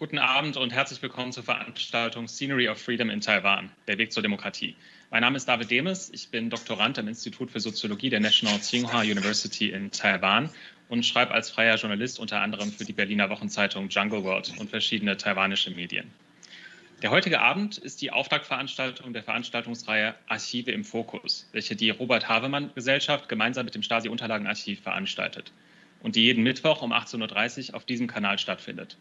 Guten Abend und herzlich willkommen zur Veranstaltung Scenery of Freedom in Taiwan, der Weg zur Demokratie. Mein Name ist David Demes, ich bin Doktorand am Institut für Soziologie der National Tsinghua University in Taiwan und schreibe als freier Journalist unter anderem für die Berliner Wochenzeitung Jungle World und verschiedene taiwanische Medien. Der heutige Abend ist die Auftaktveranstaltung der Veranstaltungsreihe Archive im Fokus, welche die Robert-Havemann-Gesellschaft gemeinsam mit dem Stasi-Unterlagenarchiv veranstaltet und die jeden Mittwoch um 18.30 Uhr auf diesem Kanal stattfindet.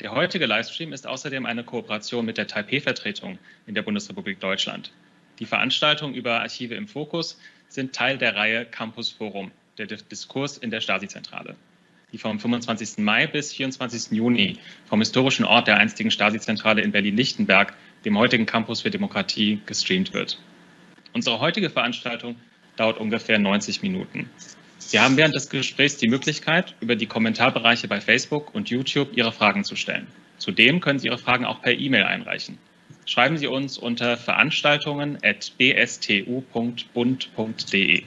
Der heutige Livestream ist außerdem eine Kooperation mit der Taipei-Vertretung in der Bundesrepublik Deutschland. Die Veranstaltungen über Archive im Fokus sind Teil der Reihe Campus Forum, der Diskurs in der Stasi-Zentrale die vom 25. Mai bis 24. Juni vom historischen Ort der einstigen Stasi-Zentrale in Berlin-Lichtenberg, dem heutigen Campus für Demokratie, gestreamt wird. Unsere heutige Veranstaltung dauert ungefähr 90 Minuten. Sie haben während des Gesprächs die Möglichkeit, über die Kommentarbereiche bei Facebook und YouTube Ihre Fragen zu stellen. Zudem können Sie Ihre Fragen auch per E-Mail einreichen. Schreiben Sie uns unter veranstaltungen.bstu.bund.de.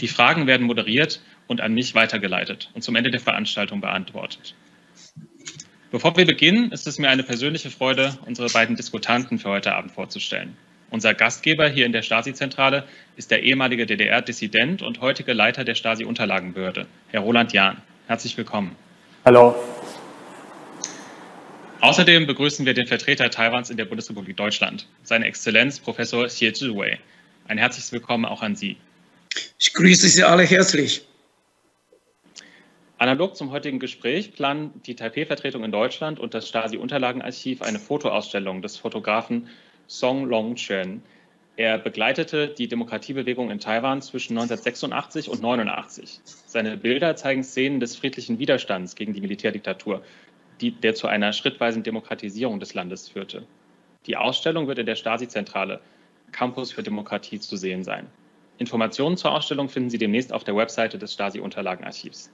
Die Fragen werden moderiert und an mich weitergeleitet und zum Ende der Veranstaltung beantwortet. Bevor wir beginnen, ist es mir eine persönliche Freude, unsere beiden Diskutanten für heute Abend vorzustellen. Unser Gastgeber hier in der Stasi-Zentrale ist der ehemalige DDR-Dissident und heutige Leiter der Stasi-Unterlagenbehörde, Herr Roland Jahn. Herzlich willkommen. Hallo. Außerdem begrüßen wir den Vertreter Taiwans in der Bundesrepublik Deutschland, seine Exzellenz Professor Xie Zhiwei. Ein herzliches Willkommen auch an Sie. Ich grüße Sie alle herzlich. Analog zum heutigen Gespräch planen die Taipei-Vertretung in Deutschland und das Stasi-Unterlagenarchiv eine Fotoausstellung des Fotografen Song Long-Chen. Er begleitete die Demokratiebewegung in Taiwan zwischen 1986 und 1989. Seine Bilder zeigen Szenen des friedlichen Widerstands gegen die Militärdiktatur, die, der zu einer schrittweisen Demokratisierung des Landes führte. Die Ausstellung wird in der Stasi-Zentrale Campus für Demokratie zu sehen sein. Informationen zur Ausstellung finden Sie demnächst auf der Webseite des Stasi-Unterlagenarchivs.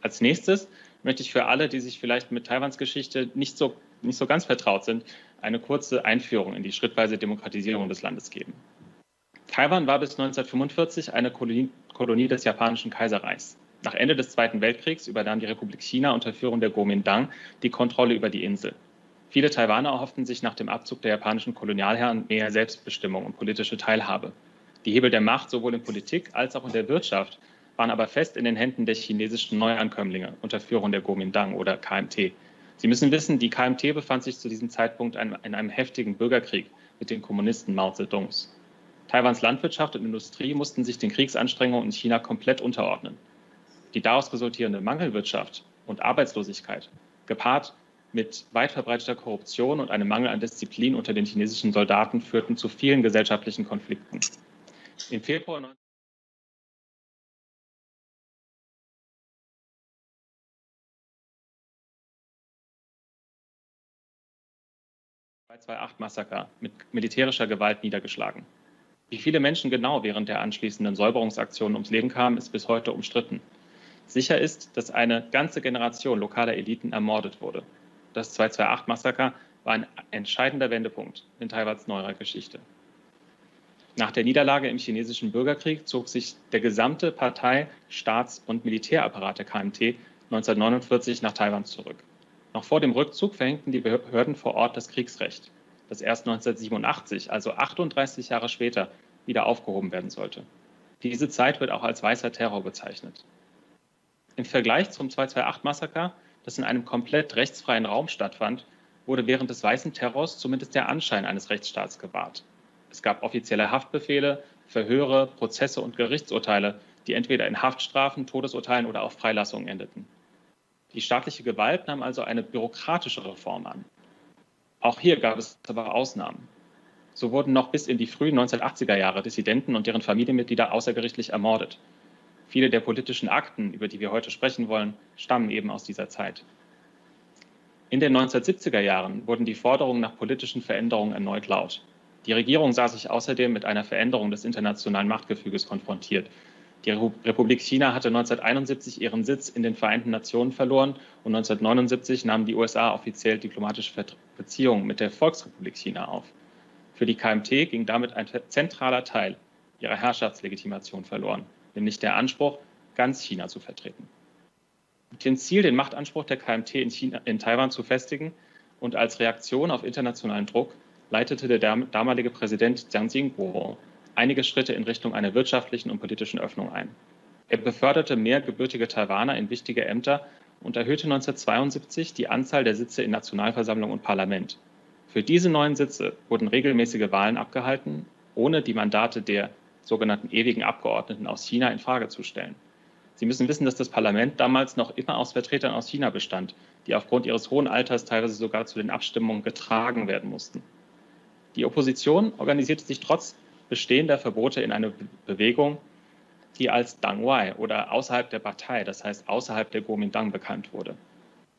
Als nächstes möchte ich für alle, die sich vielleicht mit Taiwans Geschichte nicht so, nicht so ganz vertraut sind, eine kurze Einführung in die schrittweise Demokratisierung des Landes geben. Taiwan war bis 1945 eine Kolonie, Kolonie des japanischen Kaiserreichs. Nach Ende des Zweiten Weltkriegs übernahm die Republik China unter Führung der Kuomintang die Kontrolle über die Insel. Viele Taiwaner erhofften sich nach dem Abzug der japanischen Kolonialherren mehr Selbstbestimmung und politische Teilhabe. Die Hebel der Macht sowohl in Politik als auch in der Wirtschaft waren aber fest in den Händen der chinesischen Neuankömmlinge unter Führung der Kuomintang oder KMT. Sie müssen wissen, die KMT befand sich zu diesem Zeitpunkt in einem heftigen Bürgerkrieg mit den Kommunisten Mao Zedongs. Taiwans Landwirtschaft und Industrie mussten sich den Kriegsanstrengungen in China komplett unterordnen. Die daraus resultierende Mangelwirtschaft und Arbeitslosigkeit, gepaart mit weit verbreiteter Korruption und einem Mangel an Disziplin unter den chinesischen Soldaten, führten zu vielen gesellschaftlichen Konflikten. Im Februar 228-Massaker mit militärischer Gewalt niedergeschlagen. Wie viele Menschen genau während der anschließenden Säuberungsaktionen ums Leben kamen, ist bis heute umstritten. Sicher ist, dass eine ganze Generation lokaler Eliten ermordet wurde. Das 228-Massaker war ein entscheidender Wendepunkt in Taiwans neuer Geschichte. Nach der Niederlage im chinesischen Bürgerkrieg zog sich der gesamte Partei-, Staats- und Militärapparat der KMT 1949 nach Taiwan zurück. Noch vor dem Rückzug verhängten die Behörden vor Ort das Kriegsrecht, das erst 1987, also 38 Jahre später, wieder aufgehoben werden sollte. Diese Zeit wird auch als weißer Terror bezeichnet. Im Vergleich zum 228-Massaker, das in einem komplett rechtsfreien Raum stattfand, wurde während des weißen Terrors zumindest der Anschein eines Rechtsstaats gewahrt. Es gab offizielle Haftbefehle, Verhöre, Prozesse und Gerichtsurteile, die entweder in Haftstrafen, Todesurteilen oder auch Freilassungen endeten. Die staatliche Gewalt nahm also eine bürokratische Reform an. Auch hier gab es aber Ausnahmen. So wurden noch bis in die frühen 1980er Jahre Dissidenten und deren Familienmitglieder außergerichtlich ermordet. Viele der politischen Akten, über die wir heute sprechen wollen, stammen eben aus dieser Zeit. In den 1970er Jahren wurden die Forderungen nach politischen Veränderungen erneut laut. Die Regierung sah sich außerdem mit einer Veränderung des internationalen Machtgefüges konfrontiert, die Republik China hatte 1971 ihren Sitz in den Vereinten Nationen verloren und 1979 nahmen die USA offiziell diplomatische Beziehungen mit der Volksrepublik China auf. Für die KMT ging damit ein zentraler Teil ihrer Herrschaftslegitimation verloren, nämlich der Anspruch, ganz China zu vertreten. Mit dem Ziel, den Machtanspruch der KMT in, China, in Taiwan zu festigen, und als Reaktion auf internationalen Druck leitete der damalige Präsident Jiang Jingguo einige Schritte in Richtung einer wirtschaftlichen und politischen Öffnung ein. Er beförderte mehr gebürtige Taiwaner in wichtige Ämter und erhöhte 1972 die Anzahl der Sitze in Nationalversammlung und Parlament. Für diese neuen Sitze wurden regelmäßige Wahlen abgehalten, ohne die Mandate der sogenannten ewigen Abgeordneten aus China in Frage zu stellen. Sie müssen wissen, dass das Parlament damals noch immer aus Vertretern aus China bestand, die aufgrund ihres hohen Alters teilweise sogar zu den Abstimmungen getragen werden mussten. Die Opposition organisierte sich trotz bestehender Verbote in eine Bewegung, die als Dang Wai oder außerhalb der Partei, das heißt außerhalb der Kuomintang bekannt wurde.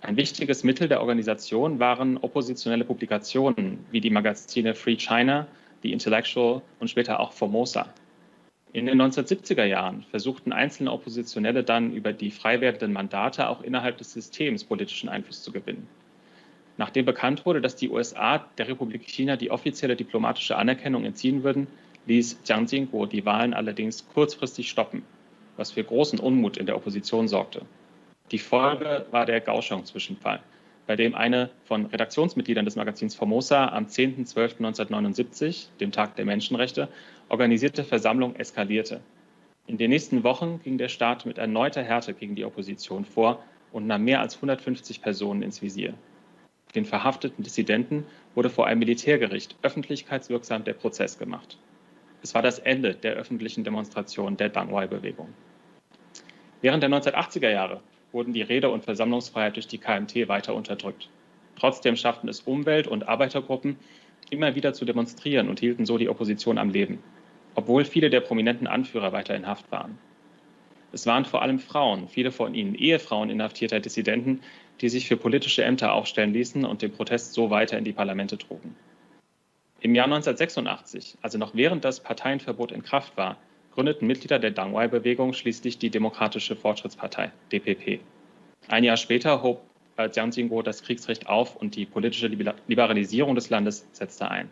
Ein wichtiges Mittel der Organisation waren oppositionelle Publikationen wie die Magazine Free China, The Intellectual und später auch Formosa. In den 1970er Jahren versuchten einzelne Oppositionelle dann über die frei werdenden Mandate auch innerhalb des Systems politischen Einfluss zu gewinnen. Nachdem bekannt wurde, dass die USA der Republik China die offizielle diplomatische Anerkennung entziehen würden, ließ Jiang Jingguo die Wahlen allerdings kurzfristig stoppen, was für großen Unmut in der Opposition sorgte. Die Folge war der Kaohsiung-Zwischenfall, bei dem eine von Redaktionsmitgliedern des Magazins Formosa am 10.12.1979, dem Tag der Menschenrechte, organisierte Versammlung eskalierte. In den nächsten Wochen ging der Staat mit erneuter Härte gegen die Opposition vor und nahm mehr als 150 Personen ins Visier. Den verhafteten Dissidenten wurde vor einem Militärgericht öffentlichkeitswirksam der Prozess gemacht. Es war das Ende der öffentlichen Demonstration der Dangwai-Bewegung. Während der 1980er Jahre wurden die Rede- und Versammlungsfreiheit durch die KMT weiter unterdrückt. Trotzdem schafften es Umwelt- und Arbeitergruppen, immer wieder zu demonstrieren und hielten so die Opposition am Leben, obwohl viele der prominenten Anführer weiter in Haft waren. Es waren vor allem Frauen, viele von ihnen Ehefrauen inhaftierter Dissidenten, die sich für politische Ämter aufstellen ließen und den Protest so weiter in die Parlamente trugen. Im Jahr 1986, also noch während das Parteienverbot in Kraft war, gründeten Mitglieder der Dangwai-Bewegung schließlich die Demokratische Fortschrittspartei, DPP. Ein Jahr später hob äh, Jiang Jingguo das Kriegsrecht auf und die politische Liberalisierung des Landes setzte ein.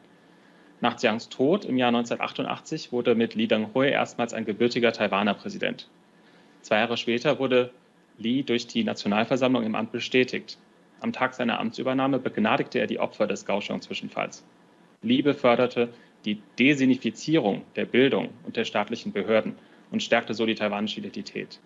Nach Jiangs Tod im Jahr 1988 wurde mit Li Denghui erstmals ein gebürtiger Taiwaner Präsident. Zwei Jahre später wurde Li durch die Nationalversammlung im Amt bestätigt. Am Tag seiner Amtsübernahme begnadigte er die Opfer des Kaohsiung-Zwischenfalls. Liebe förderte die Desinifizierung der Bildung und der staatlichen Behörden und stärkte so die taiwanische Identität.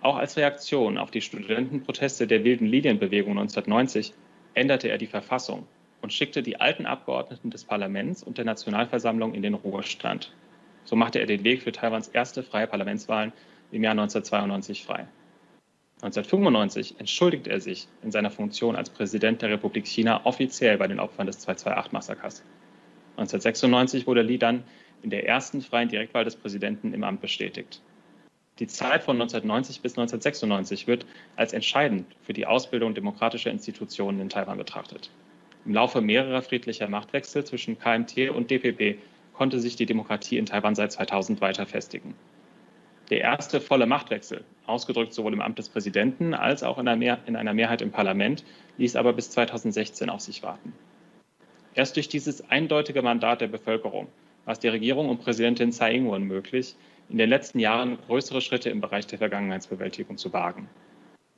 Auch als Reaktion auf die Studentenproteste der wilden Linienbewegung 1990 änderte er die Verfassung und schickte die alten Abgeordneten des Parlaments und der Nationalversammlung in den Ruhestand. So machte er den Weg für Taiwans erste freie Parlamentswahlen im Jahr 1992 frei. 1995 entschuldigte er sich in seiner Funktion als Präsident der Republik China offiziell bei den Opfern des 228-Massakers. 1996 wurde Li dann in der ersten freien Direktwahl des Präsidenten im Amt bestätigt. Die Zeit von 1990 bis 1996 wird als entscheidend für die Ausbildung demokratischer Institutionen in Taiwan betrachtet. Im Laufe mehrerer friedlicher Machtwechsel zwischen KMT und DPP konnte sich die Demokratie in Taiwan seit 2000 weiter festigen. Der erste volle Machtwechsel, ausgedrückt sowohl im Amt des Präsidenten als auch in einer, Mehr in einer Mehrheit im Parlament, ließ aber bis 2016 auf sich warten. Erst durch dieses eindeutige Mandat der Bevölkerung war es der Regierung und Präsidentin Tsai Ing-wen möglich, in den letzten Jahren größere Schritte im Bereich der Vergangenheitsbewältigung zu wagen.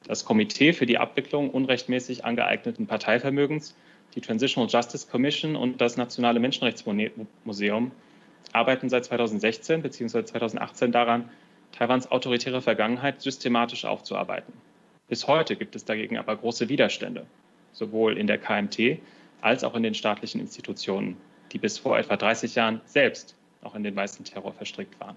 Das Komitee für die Abwicklung unrechtmäßig angeeigneten Parteivermögens, die Transitional Justice Commission und das Nationale Menschenrechtsmuseum arbeiten seit 2016 bzw. 2018 daran, Taiwans autoritäre Vergangenheit systematisch aufzuarbeiten. Bis heute gibt es dagegen aber große Widerstände, sowohl in der KMT als auch in den staatlichen Institutionen, die bis vor etwa 30 Jahren selbst auch in den weißen Terror verstrickt waren.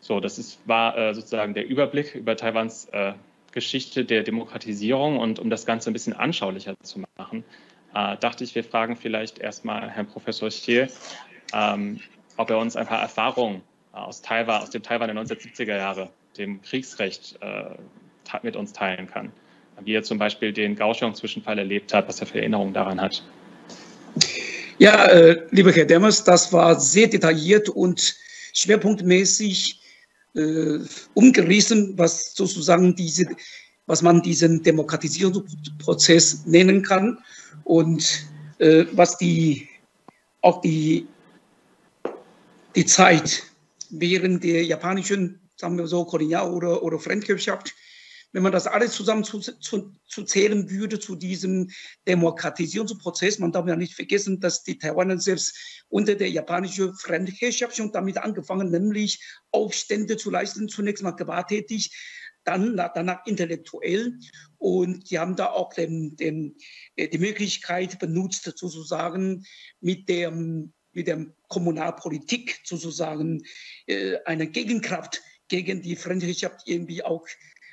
So, das ist, war äh, sozusagen der Überblick über Taiwans äh, Geschichte der Demokratisierung. Und um das Ganze ein bisschen anschaulicher zu machen, äh, dachte ich, wir fragen vielleicht erstmal Herrn Professor Xie, ähm, ob er uns ein paar Erfahrungen aus Taiwan, aus dem Taiwan der 1970er Jahre, dem Kriegsrecht, äh, mit uns teilen kann. Wie er zum Beispiel den Kaohsiung-Zwischenfall erlebt hat, was er für Erinnerungen daran hat. Ja, äh, lieber Herr Demmers, das war sehr detailliert und schwerpunktmäßig äh, umgerissen, was sozusagen diese, was man diesen Demokratisierungsprozess nennen kann und äh, was die auch die die Zeit während der japanischen, sagen wir so, Kolonial- oder, oder Fremdherrschaft wenn man das alles zusammen zu, zu, zu zählen würde zu diesem Demokratisierungsprozess, man darf ja nicht vergessen, dass die Taiwaner selbst unter der japanischen Fremdherrschaft schon damit angefangen, nämlich Aufstände zu leisten, zunächst mal gewalttätig, dann danach intellektuell. Und sie haben da auch den, den, äh, die Möglichkeit benutzt, sozusagen mit der, mit der Kommunalpolitik sozusagen äh, eine Gegenkraft gegen die Fremdherrschaft irgendwie auch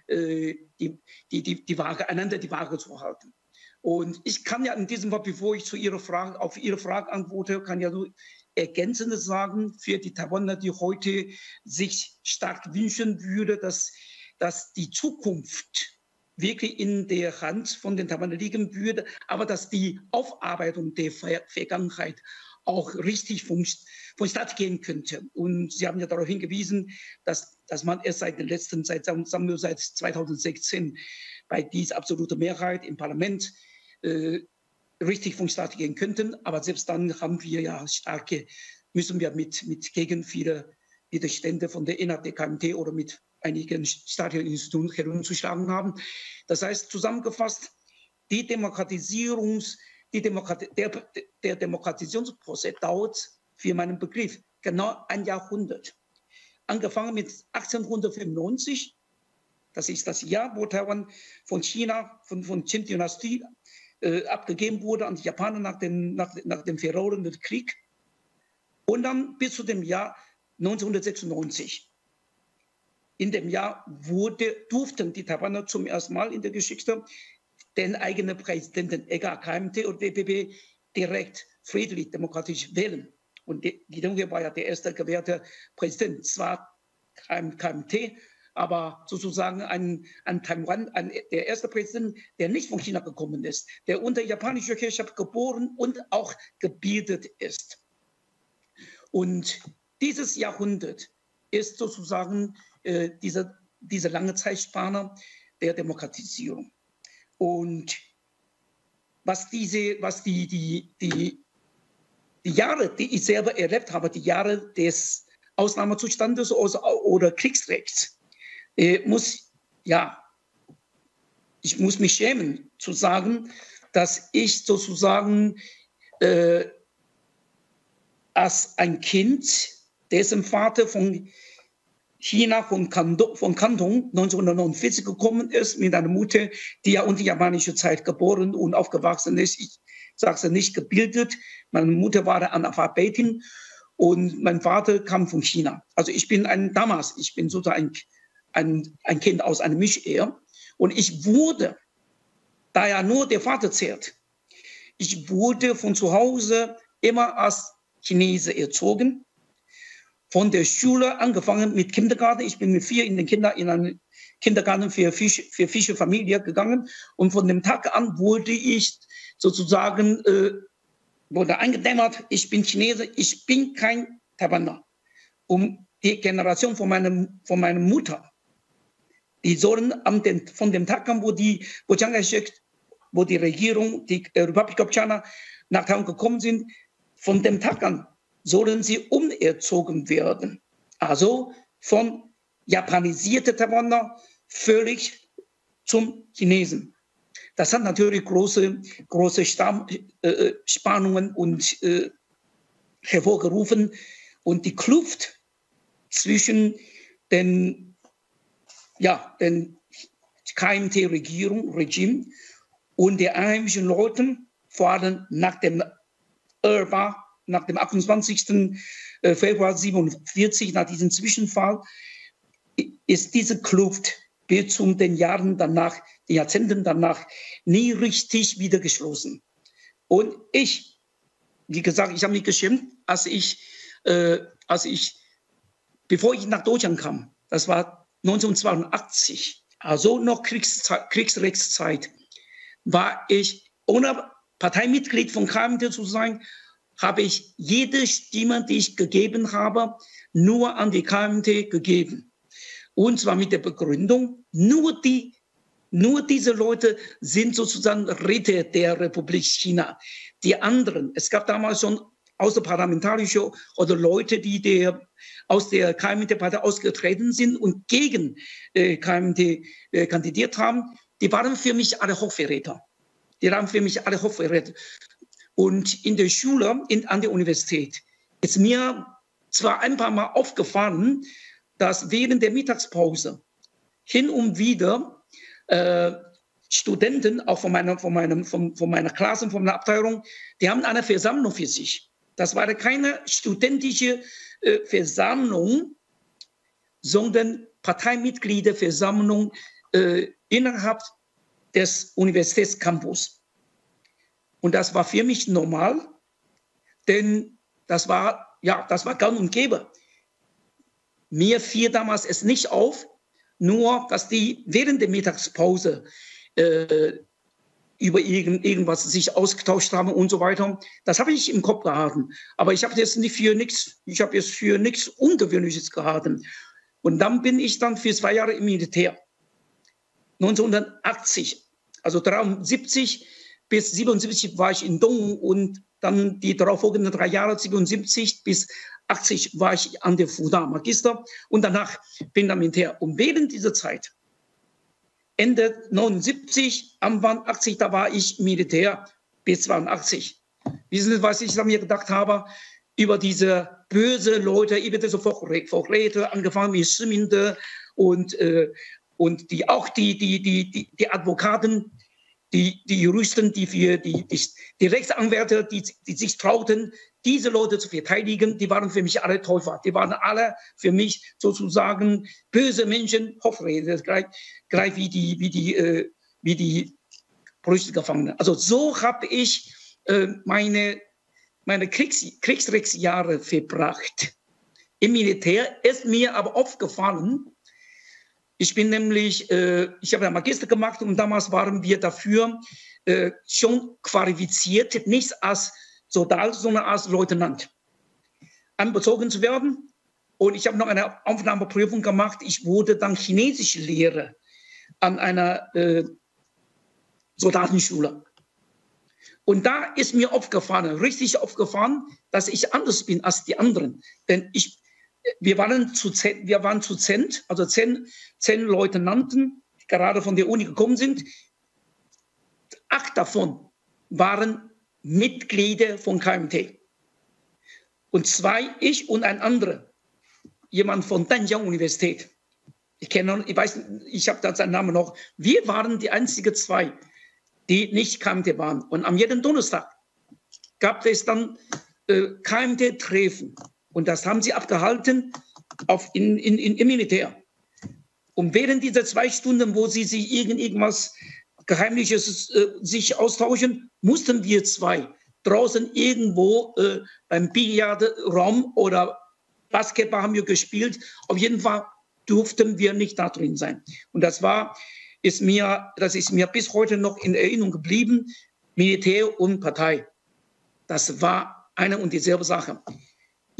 äh, die, die, die, die Waage, einander die Waage zu halten. Und ich kann ja in diesem Fall, bevor ich zu Ihrer Frage, auf Ihre Frage antworte, kann ja nur Ergänzendes sagen für die Taiwaner, die heute sich stark wünschen würde, dass, dass die Zukunft wirklich in der Hand von den Taiwanern liegen würde, aber dass die Aufarbeitung der Vergangenheit auch richtig vonstatt gehen könnte. Und Sie haben ja darauf hingewiesen, dass, dass man erst seit den letzten, seit, sagen wir, seit 2016 bei dieser absoluten Mehrheit im Parlament äh, richtig vonstatt gehen könnten. Aber selbst dann haben wir ja starke, müssen wir mit, mit gegen viele Widerstände von der innerhalb oder mit einigen staatlichen Institutionen herumzuschlagen haben. Das heißt, zusammengefasst, die Demokratisierungs- Demokrati der, der Demokratisierungsprozess dauert für meinen Begriff genau ein Jahrhundert. Angefangen mit 1895, das ist das Jahr, wo Taiwan von China, von, von Qing-Dynastie äh, abgegeben wurde an die Japaner nach dem, nach, nach dem verlorenen Krieg. Und dann bis zu dem Jahr 1996. In dem Jahr wurde, durften die Taiwaner zum ersten Mal in der Geschichte den eigenen Präsidenten, egal KMT und DPP, direkt friedlich, demokratisch wählen. Und Junge war ja der erste gewählte Präsident, zwar KMT, aber sozusagen ein, ein Taiwan, ein, der erste Präsident, der nicht von China gekommen ist, der unter japanischer Herrschaft geboren und auch gebildet ist. Und dieses Jahrhundert ist sozusagen äh, diese, diese lange Zeitspanne der Demokratisierung. Und was diese, was die, die, die, die Jahre, die ich selber erlebt habe, die Jahre des Ausnahmezustandes oder Kriegsrechts, äh, muss, ja, ich muss mich schämen zu sagen, dass ich sozusagen äh, als ein Kind, dessen Vater von China von Kanton, von Kanton 1949 gekommen ist mit einer Mutter, die ja unter japanischer Zeit geboren und aufgewachsen ist. Ich sage nicht gebildet. Meine Mutter war Analphabetin und mein Vater kam von China. Also ich bin ein damals, ich bin sozusagen ein, ein, ein Kind aus einer Mischehe und ich wurde, da ja nur der Vater zählt, ich wurde von zu Hause immer als Chinese erzogen von der Schule angefangen mit Kindergarten. Ich bin mit vier in den Kinder in einen Kindergarten für Fisch, für Fischerfamilie gegangen und von dem Tag an wurde ich sozusagen äh, wurde eingedämmert. Ich bin Chinese, ich bin kein Taiwaner. Um die Generation von meinem von meiner Mutter, die sollen am den, von dem Tag an, wo die wo Chiang Kai-shek, wo die Regierung, die äh, Republik of China nach Taiwan gekommen sind, von dem Tag an sollen sie umerzogen werden. Also von japanisierten Taiwaner völlig zum Chinesen. Das hat natürlich große, große Stamm, äh, äh, Spannungen und äh, hervorgerufen. Und die Kluft zwischen den, ja, den KMT-Regierung, Regime und der einheimischen Leuten, vor allem nach dem Erba nach dem 28. Äh, Februar 47, nach diesem Zwischenfall, ist diese Kluft bis zu den Jahren danach, den Jahrzehnten danach, nie richtig wieder geschlossen. Und ich, wie gesagt, ich habe mich geschämt, als ich, äh, als ich, bevor ich nach Deutschland kam, das war 1982, also noch Kriegsrechtszeit, war ich ohne Parteimitglied von KMT zu sein, habe ich jede Stimme, die ich gegeben habe, nur an die KMT gegeben. Und zwar mit der Begründung, nur die, nur diese Leute sind sozusagen Ritter der Republik China. Die anderen, es gab damals schon außerparlamentarische oder Leute, die der aus der KMT-Partei ausgetreten sind und gegen äh, KMT äh, kandidiert haben, die waren für mich alle Hochverräter. Die waren für mich alle Hochverräter. Und in der Schule, in, an der Universität, ist mir zwar ein paar Mal aufgefallen, dass während der Mittagspause hin und wieder äh, Studenten, auch von meiner, von, meinem, von, von meiner Klasse, von meiner Abteilung, die haben eine Versammlung für sich. Das war keine studentische äh, Versammlung, sondern Parteimitgliederversammlung äh, innerhalb des Universitätscampus. Und das war für mich normal, denn das war, ja, das war gang und gäbe. Mir fiel damals es nicht auf, nur dass die während der Mittagspause äh, über irgend, irgendwas sich ausgetauscht haben und so weiter. Das habe ich im Kopf gehalten. Aber ich habe jetzt nicht für nichts, ich habe jetzt für nichts Ungewöhnliches gehalten. Und dann bin ich dann für zwei Jahre im Militär. 1980, also 73 bis 77 war ich in Dong und dann die darauffolgenden drei Jahre, 77 bis 80 war ich an der FUDA Magister und danach bin ich am Militär. Und während dieser Zeit Ende 79, Anfang 80, da war ich Militär bis 82. Wissen Sie, was ich mir gedacht habe? Über diese böse Leute, über diese Vorräte, angefangen mit Schminde und, äh, und die, auch die, die, die, die, die Advokaten, die, die Juristen, die, für die, die, die Rechtsanwälte, die, die sich trauten, diese Leute zu verteidigen, die waren für mich alle Täufer. Die waren alle für mich sozusagen böse Menschen, Hoffrede, gleich, gleich wie die, wie die, äh, wie die politische Gefangenen. Also so habe ich äh, meine, meine Kriegs, Kriegsrechtsjahre verbracht. Im Militär ist mir aber aufgefallen, ich bin nämlich, äh, ich habe ja Magister gemacht und damals waren wir dafür äh, schon qualifiziert, nicht als Soldat, sondern als Leutnant anbezogen zu werden. Und ich habe noch eine Aufnahmeprüfung gemacht. Ich wurde dann Chinesischlehrer an einer äh, Soldatenschule. Und da ist mir aufgefallen, richtig aufgefallen, dass ich anders bin als die anderen. Denn ich wir waren zu zehn, wir waren zu zehn, also zehn, zehn Leutnanten, die gerade von der Uni gekommen sind. Acht davon waren Mitglieder von KMT. Und zwei, ich und ein anderer, jemand von Danjiang Universität. Ich kenne, ich weiß, ich habe da seinen Namen noch. Wir waren die einzigen zwei, die nicht KMT waren. Und am jeden Donnerstag gab es dann äh, KMT-Treffen. Und das haben sie abgehalten auf, in, in, in, im Militär. Und während dieser zwei Stunden, wo sie sich irgend, irgendwas Geheimliches äh, sich austauschen, mussten wir zwei draußen irgendwo äh, beim Billardraum oder Basketball haben wir gespielt. Auf jeden Fall durften wir nicht da drin sein. Und das war, ist mir, das ist mir bis heute noch in Erinnerung geblieben. Militär und Partei. Das war eine und dieselbe Sache.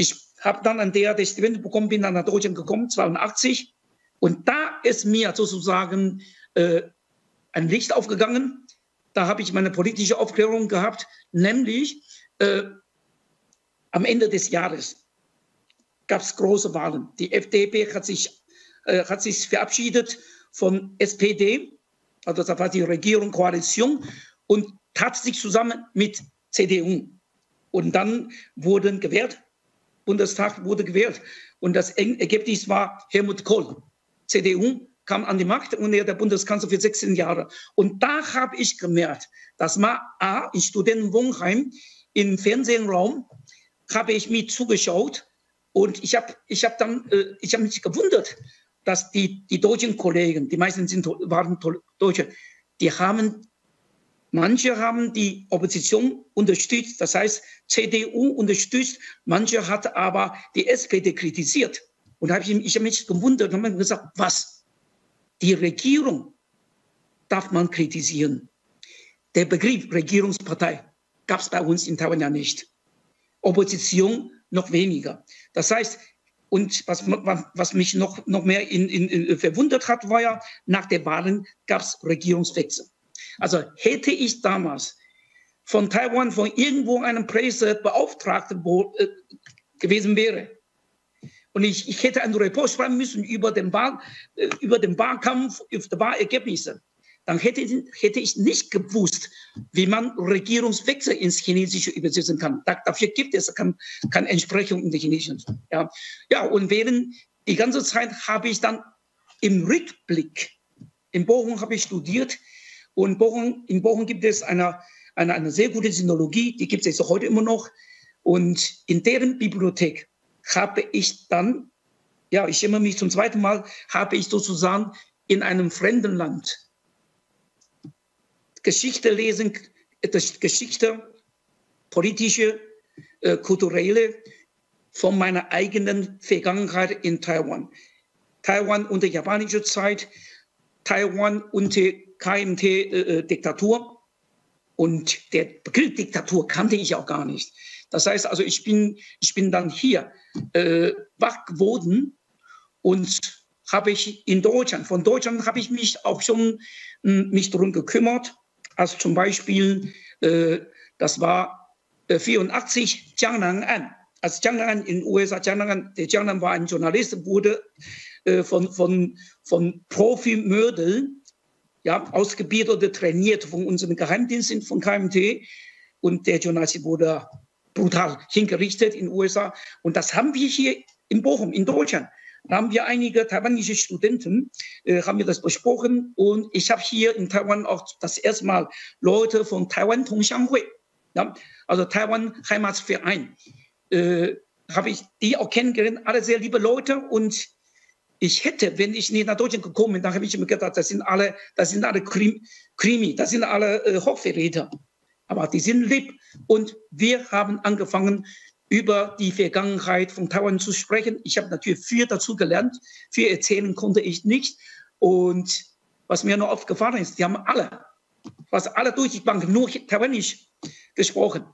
Ich habe dann an der Stipendium bekommen, bin dann nach Deutschland gekommen, 82. Und da ist mir sozusagen äh, ein Licht aufgegangen. Da habe ich meine politische Aufklärung gehabt, nämlich äh, am Ende des Jahres gab es große Wahlen. Die FDP hat sich, äh, hat sich verabschiedet von SPD, also das war die Regierung, Koalition, und tat sich zusammen mit CDU. Und dann wurden gewählt Bundestag wurde gewählt. Und das Ergebnis war Helmut Kohl. CDU kam an die Macht und er der Bundeskanzler für 16 Jahre. Und da habe ich gemerkt, dass man A, in Studentenwohnheim im Fernsehraum habe ich mir zugeschaut und ich habe ich hab äh, ich mich gewundert, dass die, die deutschen Kollegen, die meisten sind, waren Deutsche, die haben Manche haben die Opposition unterstützt, das heißt CDU unterstützt, manche hat aber die SPD kritisiert. Und habe ich, ich hab mich gewundert und gesagt, was? Die Regierung darf man kritisieren. Der Begriff Regierungspartei gab es bei uns in Taiwan ja nicht. Opposition noch weniger. Das heißt, und was, was mich noch, noch mehr in, in, in verwundert hat, war ja, nach der Wahlen gab es Regierungswechsel. Also hätte ich damals von Taiwan, von irgendwo einem Pressebeauftragten äh, gewesen wäre und ich, ich hätte einen Report schreiben müssen über den, Wahl, äh, über den Wahlkampf, über die Wahlergebnisse, dann hätte, hätte ich nicht gewusst, wie man Regierungswechsel ins Chinesische übersetzen kann. dafür gibt es keine, keine Entsprechung in der Chinesischen. Ja. ja, und während die ganze Zeit habe ich dann im Rückblick, in Bochum habe ich studiert und Bochum, in Bochum gibt es eine, eine, eine sehr gute Sinologie, die gibt es heute immer noch. Und in deren Bibliothek habe ich dann, ja, ich erinnere mich zum zweiten Mal, habe ich sozusagen in einem fremden Land Geschichte lesen, Geschichte, politische, äh, kulturelle von meiner eigenen Vergangenheit in Taiwan. Taiwan unter japanischer Zeit, Taiwan unter KMT-Diktatur. Äh, äh und der Begriff Diktatur kannte ich auch gar nicht. Das heißt also, ich bin, ich bin dann hier äh, wach geworden und habe ich in Deutschland, von Deutschland habe ich mich auch schon hm, mich darum gekümmert, als zum Beispiel, äh, das war äh, 84 Jiangnan an. Als Jiangnan in den USA, Jiangnan, der Jiangnan war ein Journalist, wurde äh, von, von, von Profimördern ja, ausgebildet trainiert von unseren Geheimdiensten von KMT. Und der Journalist wurde brutal hingerichtet in den USA. Und das haben wir hier in Bochum, in Deutschland. Da haben wir einige taiwanische Studenten, äh, haben wir das besprochen. Und ich habe hier in Taiwan auch das erste Mal Leute von Taiwan Tongxianghui, ja, also Taiwan Heimatsverein, äh, habe ich die auch kennengelernt. Alle sehr liebe Leute. Und ich hätte, wenn ich nicht nach Deutschland gekommen bin, dann habe ich mir gedacht, das sind alle, das sind alle Krimi, das sind alle äh, Hochverräter aber die sind lieb. Und wir haben angefangen, über die Vergangenheit von Taiwan zu sprechen. Ich habe natürlich viel dazu gelernt. Viel erzählen konnte ich nicht. Und was mir noch aufgefallen ist, die haben alle, fast alle durch die Bank nur Taiwanisch gesprochen.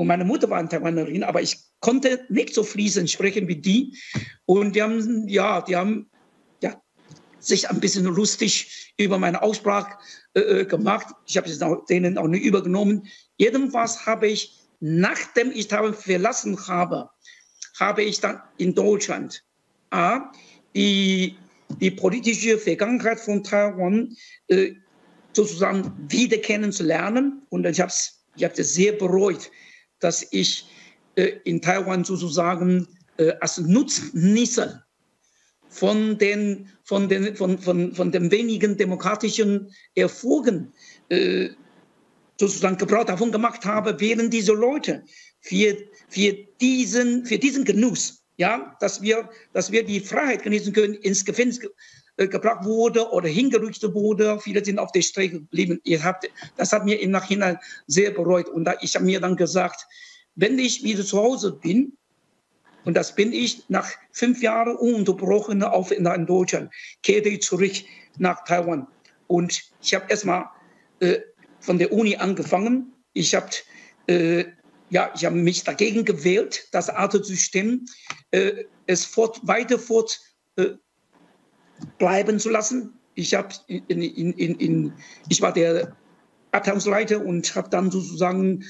Und meine Mutter war Taiwanerin, aber ich konnte nicht so fließend sprechen wie die. Und die haben, ja, die haben ja, sich ein bisschen lustig über meine Aussprache äh, äh, gemacht. Ich habe es denen auch nicht übergenommen. Jedenfalls habe ich, nachdem ich Taiwan verlassen habe, habe ich dann in Deutschland A, die, die politische Vergangenheit von Taiwan äh, sozusagen wieder kennenzulernen. Und ich habe es ich sehr bereut, dass ich äh, in Taiwan sozusagen äh, als Nutznießer von den, von den, von, von, von den wenigen demokratischen Erfolgen äh, sozusagen Gebrauch davon gemacht habe, wären diese Leute für, für, diesen, für diesen Genuss, ja, dass wir, dass wir die Freiheit genießen können, ins Gefängnis ge gebracht wurde oder hingerichtet wurde. Viele sind auf der Strecke geblieben. Ihr habt, das hat mir im Nachhinein sehr bereut. Und da, ich habe mir dann gesagt, wenn ich wieder zu Hause bin, und das bin ich nach fünf Jahren ununterbrochen auf in Deutschland, kehre ich zurück nach Taiwan. Und ich habe erstmal äh, von der Uni angefangen. Ich habe äh, ja, ich mich dagegen gewählt, das Arte-System äh, fort, weiter fort äh, bleiben zu lassen. Ich habe in, in, in, in, ich war der Abteilungsleiter und habe dann sozusagen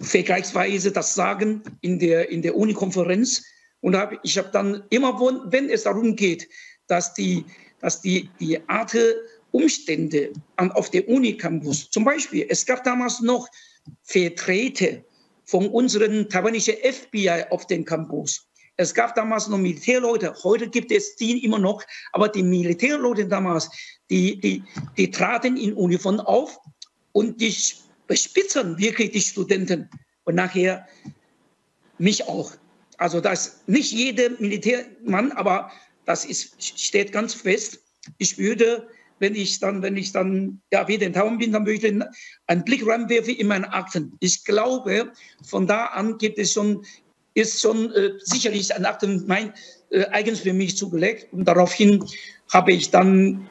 vergleichsweise das Sagen in der, in der Uni-Konferenz. Und hab, ich habe dann immer, wenn es darum geht, dass die, dass die, die Art Umstände an, auf der Uni-Campus, zum Beispiel, es gab damals noch Vertreter von unseren taiwanischen FBI auf dem Campus. Es gab damals noch Militärleute, heute gibt es die immer noch, aber die Militärleute damals, die, die, die traten in Uniform auf und die bespitzen wirklich die Studenten und nachher mich auch. Also das nicht jeder Militärmann, aber das ist, steht ganz fest. Ich würde, wenn ich dann, wenn ich dann ja, wieder in Taiwan bin, dann würde ich einen Blick reinwerfen in meine Akten. Ich glaube, von da an gibt es schon, ist schon äh, sicherlich ein Akten mein äh, eigens für mich zugelegt. Und daraufhin habe ich dann,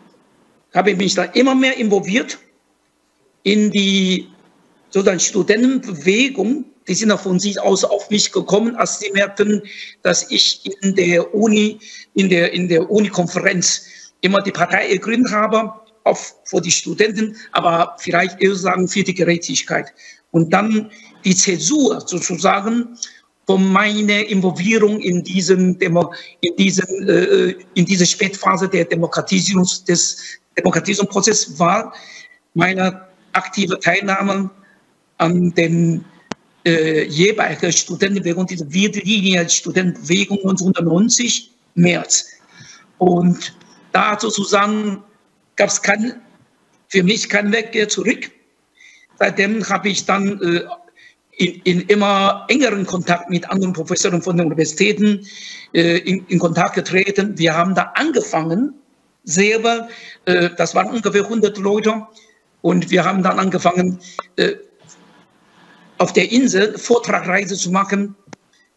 habe ich mich da immer mehr involviert in die sozusagen Studentenbewegung, die sind auch von sich aus auf mich gekommen, als sie merkten, dass ich in der Uni, in der, in der Uni-Konferenz immer die Partei gegründet habe, auch für die Studenten, aber vielleicht eher sagen für die Gerechtigkeit. Und dann die Zäsur sozusagen von meiner Involvierung in diesen Demo, in diesen äh, in dieser Spätphase der Demokratisierungs des Demokratisierungsprozesses war meine aktive Teilnahme an den äh, jeweiligen Studentenbewegung, diese Wiederlinie Studentenbewegung 1990 März. Und da sozusagen gab es kein, für mich keinen Weg zurück. Seitdem habe ich dann äh, in, in, immer engeren Kontakt mit anderen Professoren von den Universitäten äh, in, in, Kontakt getreten. Wir haben da angefangen, selber, äh, das waren ungefähr 100 Leute, und wir haben dann angefangen, äh, auf der Insel Vortragreise zu machen.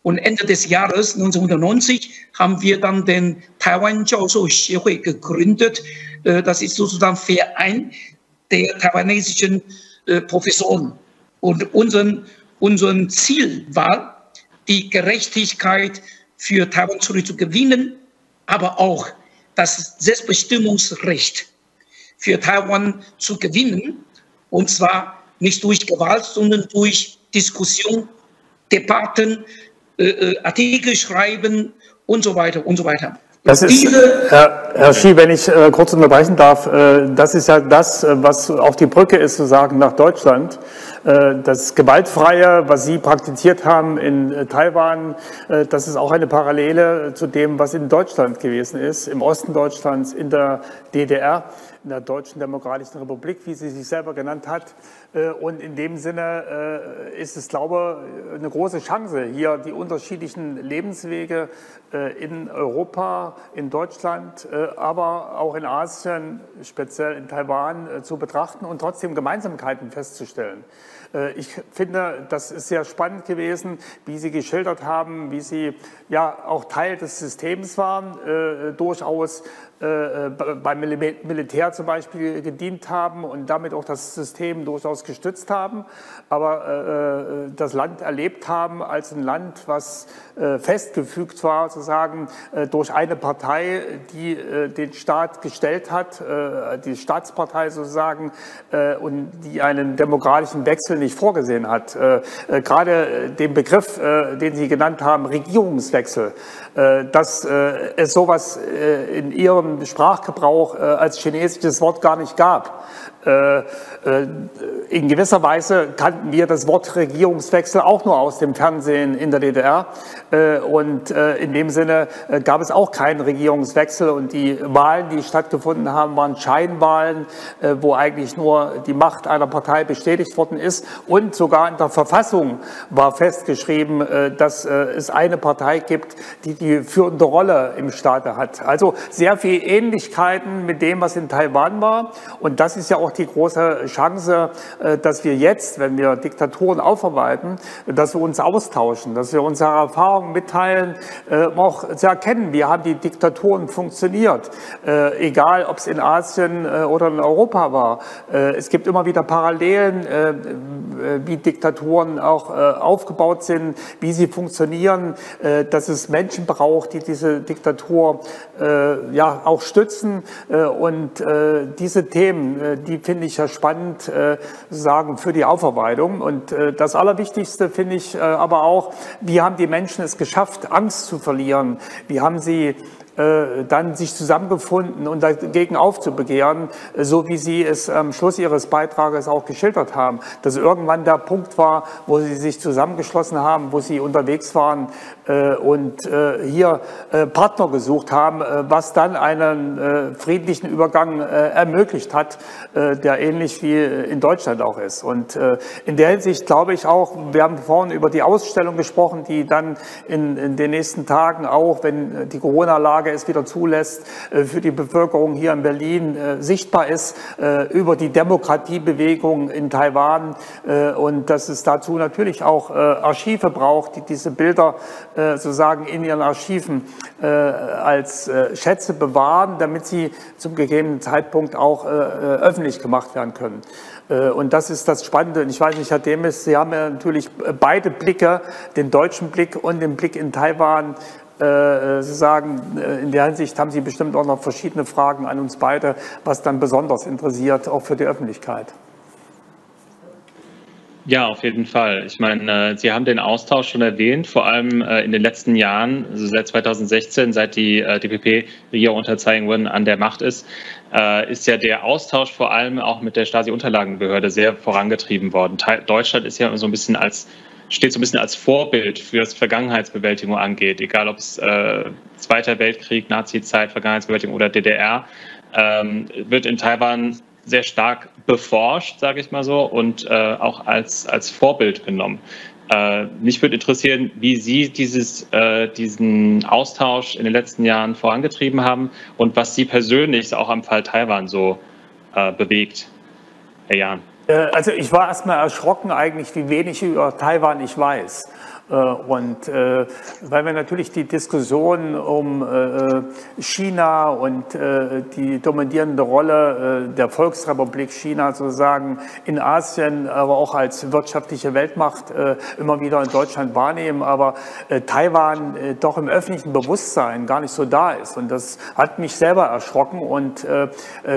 Und Ende des Jahres 1990 haben wir dann den Taiwan Jiaozhou Xiehui gegründet. Äh, das ist sozusagen Verein der taiwanesischen äh, Professoren. Und unseren, unseren Ziel war, die Gerechtigkeit für Taiwan zurückzugewinnen, aber auch das Selbstbestimmungsrecht für Taiwan zu gewinnen. Und zwar nicht durch Gewalt, sondern durch Diskussion, Debatten, äh, äh Artikel schreiben und so weiter und so weiter. Das ist, Herr, Herr Schie, wenn ich äh, kurz unterbrechen darf, äh, das ist ja das, äh, was auf die Brücke ist, sozusagen nach Deutschland. Äh, das Gewaltfreie, was Sie praktiziert haben in äh, Taiwan, äh, das ist auch eine Parallele zu dem, was in Deutschland gewesen ist, im Osten Deutschlands, in der DDR in der Deutschen Demokratischen Republik, wie sie sich selber genannt hat. Und in dem Sinne ist es, glaube ich, eine große Chance, hier die unterschiedlichen Lebenswege in Europa, in Deutschland, aber auch in Asien, speziell in Taiwan, zu betrachten und trotzdem Gemeinsamkeiten festzustellen. Ich finde, das ist sehr spannend gewesen, wie Sie geschildert haben, wie Sie ja auch Teil des Systems waren, äh, durchaus. äh, beim Militär zum Beispiel gedient haben und damit auch das System durchaus gestützt haben, aber äh, das Land erlebt haben als ein Land, was äh, festgefügt war, sozusagen äh, durch eine Partei, die äh, den Staat gestellt hat, äh, die Staatspartei sozusagen, und die einen demokratischen Wechsel nicht vorgesehen hat. Gerade den Begriff, den Sie genannt haben, Regierungswechsel, dass es sowas in Ihrem Sprachgebrauch als chinesisches Wort gar nicht gab. Äh, äh, in gewisser Weise kannten wir das Wort Regierungswechsel auch nur aus dem Fernsehen in der DDR. Äh, und in dem Sinne gab es auch keinen Regierungswechsel. Und die Wahlen, die stattgefunden haben, waren Scheinwahlen, wo eigentlich nur die Macht einer Partei bestätigt worden ist. Und sogar in der Verfassung war festgeschrieben, dass es eine Partei gibt, die die führende Rolle im Staate hat. Also sehr viele Ähnlichkeiten mit dem, was in Taiwan war. Und das ist ja auch die große Chance, äh, dass wir jetzt, wenn wir Diktaturen aufarbeiten, dass wir uns austauschen, dass wir unsere Erfahrungen mitteilen, äh, auch zu erkennen, wie haben die Diktaturen funktioniert, äh, egal ob es in Asien oder in Europa war. Es gibt immer wieder Parallelen, wie Diktaturen auch aufgebaut sind, wie sie funktionieren, dass es Menschen braucht, die diese Diktatur ja auch stützen und diese Themen, die finde ich ja spannend, äh, sagen, für die Aufarbeitung. Und äh, das Allerwichtigste finde ich äh, aber auch, wie haben die Menschen es geschafft, Angst zu verlieren? Wie haben sie dann sich zusammengefunden und dagegen aufzubegehren, so wie Sie es am Schluss Ihres Beitrages auch geschildert haben, dass irgendwann der Punkt war, wo Sie sich zusammengeschlossen haben, wo Sie unterwegs waren äh, und äh, hier Partner gesucht haben, was dann einen friedlichen Übergang ermöglicht hat, der ähnlich wie in Deutschland auch ist. Und in der Hinsicht glaube ich auch, wir haben vorhin über die Ausstellung gesprochen, die dann in, in den nächsten Tagen auch, wenn die Corona-Lage Lage es wieder zulässt, äh, für die Bevölkerung hier in Berlin äh, sichtbar ist, äh, über die Demokratiebewegung in Taiwan und dass es dazu natürlich auch Archive braucht, die diese Bilder sozusagen in ihren Archiven als Schätze bewahren, damit sie zum gegebenen Zeitpunkt auch öffentlich gemacht werden können. Und das ist das Spannende. Und ich weiß nicht, Herr Demis, Sie haben ja natürlich beide Blicke, den deutschen Blick und den Blick in Taiwan Sie sagen, äh, in der Hinsicht haben Sie bestimmt auch noch verschiedene Fragen an uns beide, was dann besonders interessiert, auch für die Öffentlichkeit. Ja, auf jeden Fall. Ich meine, äh, Sie haben den Austausch schon erwähnt, vor allem äh, in den letzten Jahren, also seit 2016, seit die äh, DPP-Regierung unter Tsai an der Macht ist, ist ja der Austausch vor allem auch mit der Stasi-Unterlagenbehörde sehr vorangetrieben worden. Deutschland ist ja so ein bisschen als steht so ein bisschen als Vorbild für das Vergangenheitsbewältigung angeht, egal ob es äh, Zweiter Weltkrieg, Nazi-Zeit, Vergangenheitsbewältigung oder DDR, ähm, wird in Taiwan sehr stark beforscht, sage ich mal so, und äh, auch als, als Vorbild genommen. Äh, mich würde interessieren, wie Sie dieses, äh, diesen Austausch in den letzten Jahren vorangetrieben haben und was Sie persönlich auch am Fall Taiwan so äh, bewegt, Herr Jahn. Äh, also ich war erstmal erschrocken eigentlich, wie wenig über Taiwan ich weiß. Äh, und äh, weil wir natürlich die Diskussion um äh, China und die dominierende Rolle der Volksrepublik China sozusagen in Asien, aber auch als wirtschaftliche Weltmacht immer wieder in Deutschland wahrnehmen, aber Taiwan doch im öffentlichen Bewusstsein gar nicht so da ist. Und das hat mich selber erschrocken. Und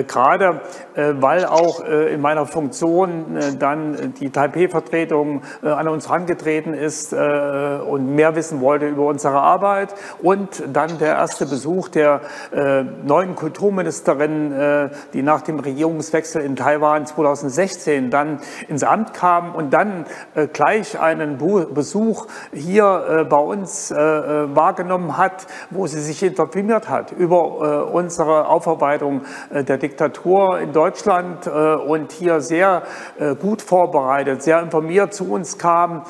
gerade weil auch in meiner Funktion dann die Taipei-Vertretung an uns herangetreten ist, äh, und mehr wissen wollte über unsere Arbeit. Und dann der erste Besuch der äh, neuen Kulturministerin, äh, die nach dem Regierungswechsel in Taiwan 2016 dann ins Amt kam und dann gleich einen Besuch hier bei uns wahrgenommen hat, wo sie sich informiert hat über unsere Aufarbeitung der Diktatur in Deutschland und hier sehr gut vorbereitet, sehr informiert zu uns kam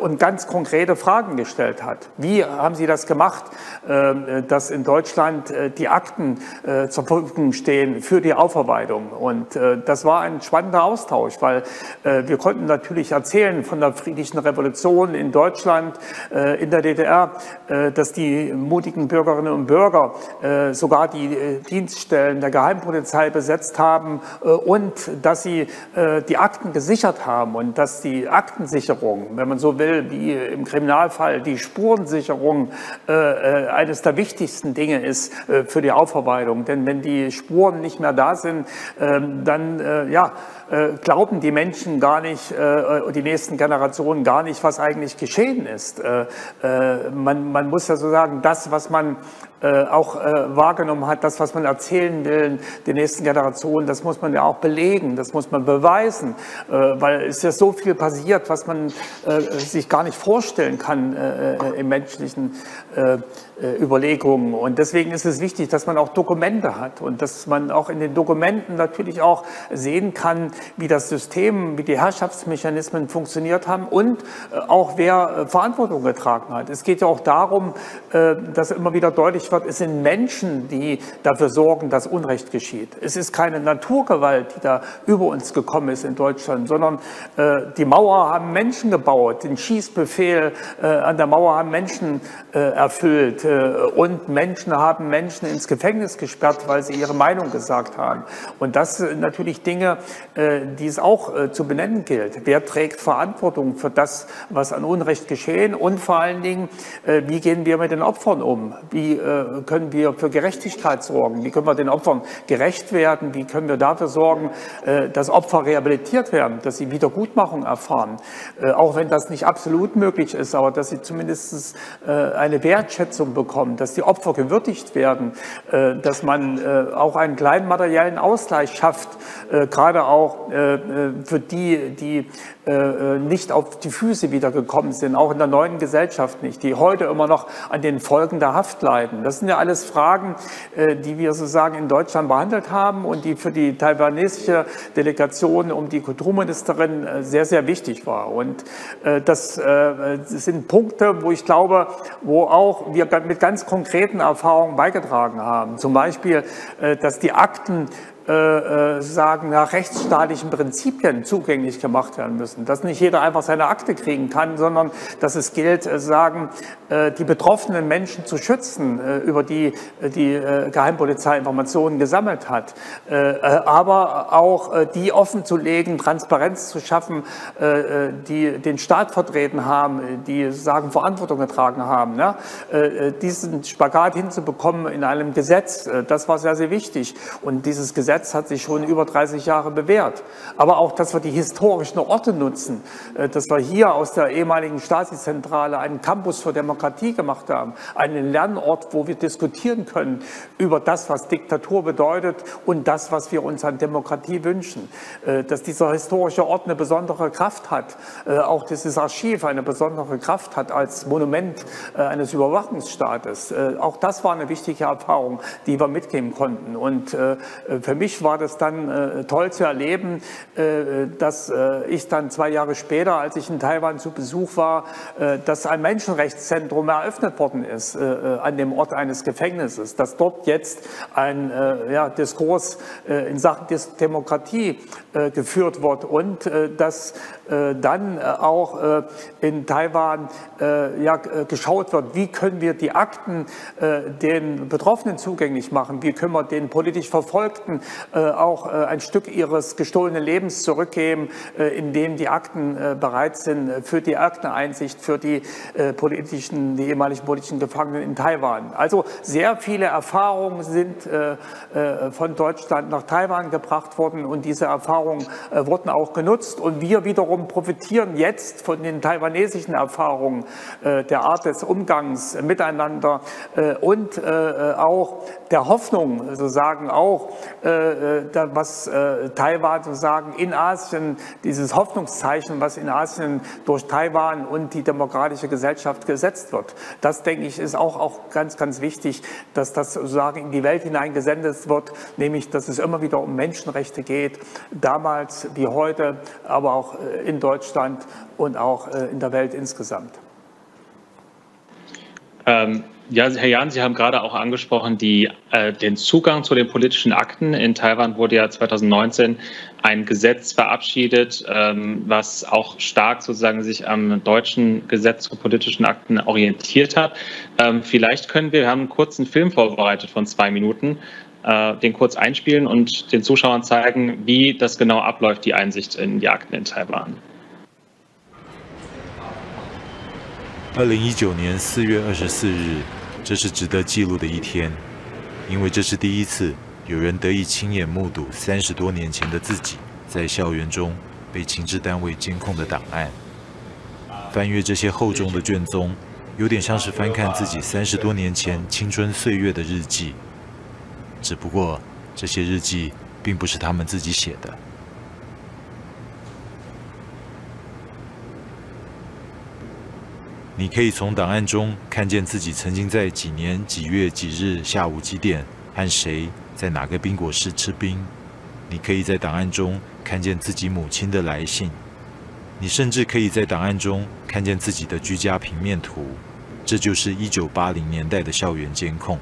und ganz konkret konkrete Fragen gestellt hat. Wie haben Sie das gemacht, äh, dass in Deutschland äh, die Akten äh, zur Verfügung stehen für die Aufarbeitung? Und das war ein spannender Austausch, weil wir konnten natürlich erzählen von der friedlichen Revolution in Deutschland, in der DDR, dass die mutigen Bürgerinnen und Bürger sogar die Dienststellen der Geheimpolizei besetzt haben und dass sie die Akten gesichert haben und dass die Aktensicherung, wenn man so will, wie im Kriminalfall die Spurensicherung äh, äh, eines der wichtigsten Dinge ist äh, für die Aufarbeitung. Denn wenn die Spuren nicht mehr da sind, ähm, dann äh, ja, äh, glauben die Menschen gar nicht, äh, die nächsten Generationen gar nicht, was eigentlich geschehen ist. man, man muss ja so sagen, das, was man auch wahrgenommen hat, das, was man erzählen will, den nächsten Generationen, das muss man ja auch belegen, das muss man beweisen, weil es ja so viel passiert, was man sich gar nicht vorstellen kann im menschlichen Überlegungen. Und deswegen ist es wichtig, dass man auch Dokumente hat und dass man auch in den Dokumenten natürlich auch sehen kann, wie das System, wie die Herrschaftsmechanismen funktioniert haben und äh, auch wer äh, Verantwortung getragen hat. Es geht ja auch darum, äh, dass immer wieder deutlich wird, es sind Menschen, die dafür sorgen, dass Unrecht geschieht. Es ist keine Naturgewalt, die da über uns gekommen ist in Deutschland, sondern die Mauer haben Menschen gebaut, den Schießbefehl an der Mauer haben Menschen erfüllt und Menschen haben Menschen ins Gefängnis gesperrt, weil sie ihre Meinung gesagt haben. Und das sind natürlich Dinge, die es auch äh, zu benennen gilt. Wer trägt Verantwortung für das, was an Unrecht geschehen? Und vor allen Dingen, äh, wie gehen wir mit den Opfern um? Wie äh, können wir für Gerechtigkeit sorgen? Wie können wir den Opfern gerecht werden? Wie können wir dafür sorgen, dass Opfer rehabilitiert werden, dass sie Wiedergutmachung erfahren? Auch wenn das nicht absolut möglich ist, aber dass sie zumindest eine Wertschätzung bekommen, dass die Opfer gewürdigt werden, dass man auch einen kleinen materiellen Ausgleich schafft, gerade auch äh, äh, für die, die äh, nicht auf die Füße wiedergekommen sind, auch in der neuen Gesellschaft nicht, die heute immer noch an den Folgen der Haft leiden. Das sind ja alles Fragen, die wir sozusagen in Deutschland behandelt haben und die für die taiwanesische Delegation um die Kulturministerin sehr, sehr wichtig war. Und das sind Punkte, wo ich glaube, wo auch wir mit ganz konkreten Erfahrungen beigetragen haben. Zum Beispiel, dass die Akten äh, äh, sagen, nach rechtsstaatlichen Prinzipien zugänglich gemacht werden müssen. Dass nicht jeder einfach seine Akte kriegen kann, sondern dass es gilt, äh, sagen, äh, die betroffenen Menschen zu schützen, äh, über die die Geheimpolizei Informationen gesammelt hat, aber auch die offen zu legen, Transparenz zu schaffen, die den Staat vertreten haben, die sagen Verantwortung getragen haben. Ne? Diesen Spagat hinzubekommen in einem Gesetz, das war sehr, sehr wichtig. Und dieses Gesetz Gesetz hat sich schon über 30 Jahre bewährt. Aber auch, dass wir die historischen Orte nutzen, äh, dass wir hier aus der ehemaligen Stasi-Zentrale einen Campus für Demokratie gemacht haben, einen Lernort, wo wir diskutieren können über das, was Diktatur bedeutet und das, was wir uns an Demokratie wünschen. Äh, dass dieser historische Ort eine besondere Kraft hat, äh, auch dieses Archiv eine besondere Kraft hat als Monument eines Überwachungsstaates. Auch das war eine wichtige Erfahrung, die wir mitgeben konnten. Und für mich war das dann toll zu erleben, dass ich dann zwei Jahre später, als ich in Taiwan zu Besuch war, dass ein Menschenrechtszentrum eröffnet worden ist an dem Ort eines Gefängnisses, dass dort jetzt ein ja, Diskurs in Sachen Demokratie geführt wird und dass dann auch in Taiwan ja, geschaut wird, wie können wir die Akten den Betroffenen zugänglich machen, wie können wir den politisch Verfolgten auch ein Stück ihres gestohlenen Lebens zurückgeben, indem die Akten bereit sind für die Akteneinsicht, für die politischen, die ehemaligen politischen Gefangenen in Taiwan. Also sehr viele Erfahrungen sind von Deutschland nach Taiwan gebracht worden und diese Erfahrungen wurden auch genutzt und wir wiederum profitieren jetzt von den taiwanesischen Erfahrungen der Art des Umgangs miteinander und auch der Hoffnung, sozusagen auch, was Taiwan sozusagen in Asien, dieses Hoffnungszeichen, was in Asien durch Taiwan und die demokratische Gesellschaft gesetzt wird. Das, denke ich, ist auch, auch ganz, ganz wichtig, dass das sozusagen in die Welt hineingesendet wird, nämlich, dass es immer wieder um Menschenrechte geht, damals wie heute, aber auch in Deutschland und auch in der Welt insgesamt. Ähm, ja, Herr Jahn, Sie haben gerade auch angesprochen, die, äh, den Zugang zu den politischen Akten. In Taiwan wurde ja 2019 ein Gesetz verabschiedet, ähm, was auch stark sozusagen sich am deutschen Gesetz zu politischen Akten orientiert hat. Ähm, vielleicht können wir, wir haben einen kurzen Film vorbereitet von zwei Minuten, äh, den kurz einspielen und den Zuschauern zeigen, wie das genau abläuft, die Einsicht in die Akten in Taiwan. 二零一九年四月二十四日，这是值得记录的一天，因为这是第一次有人得以亲眼目睹三十多年前的自己在校园中被情治单位监控的档案。翻阅这些厚重的卷宗，有点像是翻看自己三十多年前青春岁月的日记，只不过这些日记并不是他们自己写的。你可以从档案中看见自己曾经在几年几月几日下午几点和谁在哪个冰果室吃冰。你可以在档案中看见自己母亲的来信。你甚至可以在档案中看见自己的居家平面图。这就是一九八零年代的校园监控。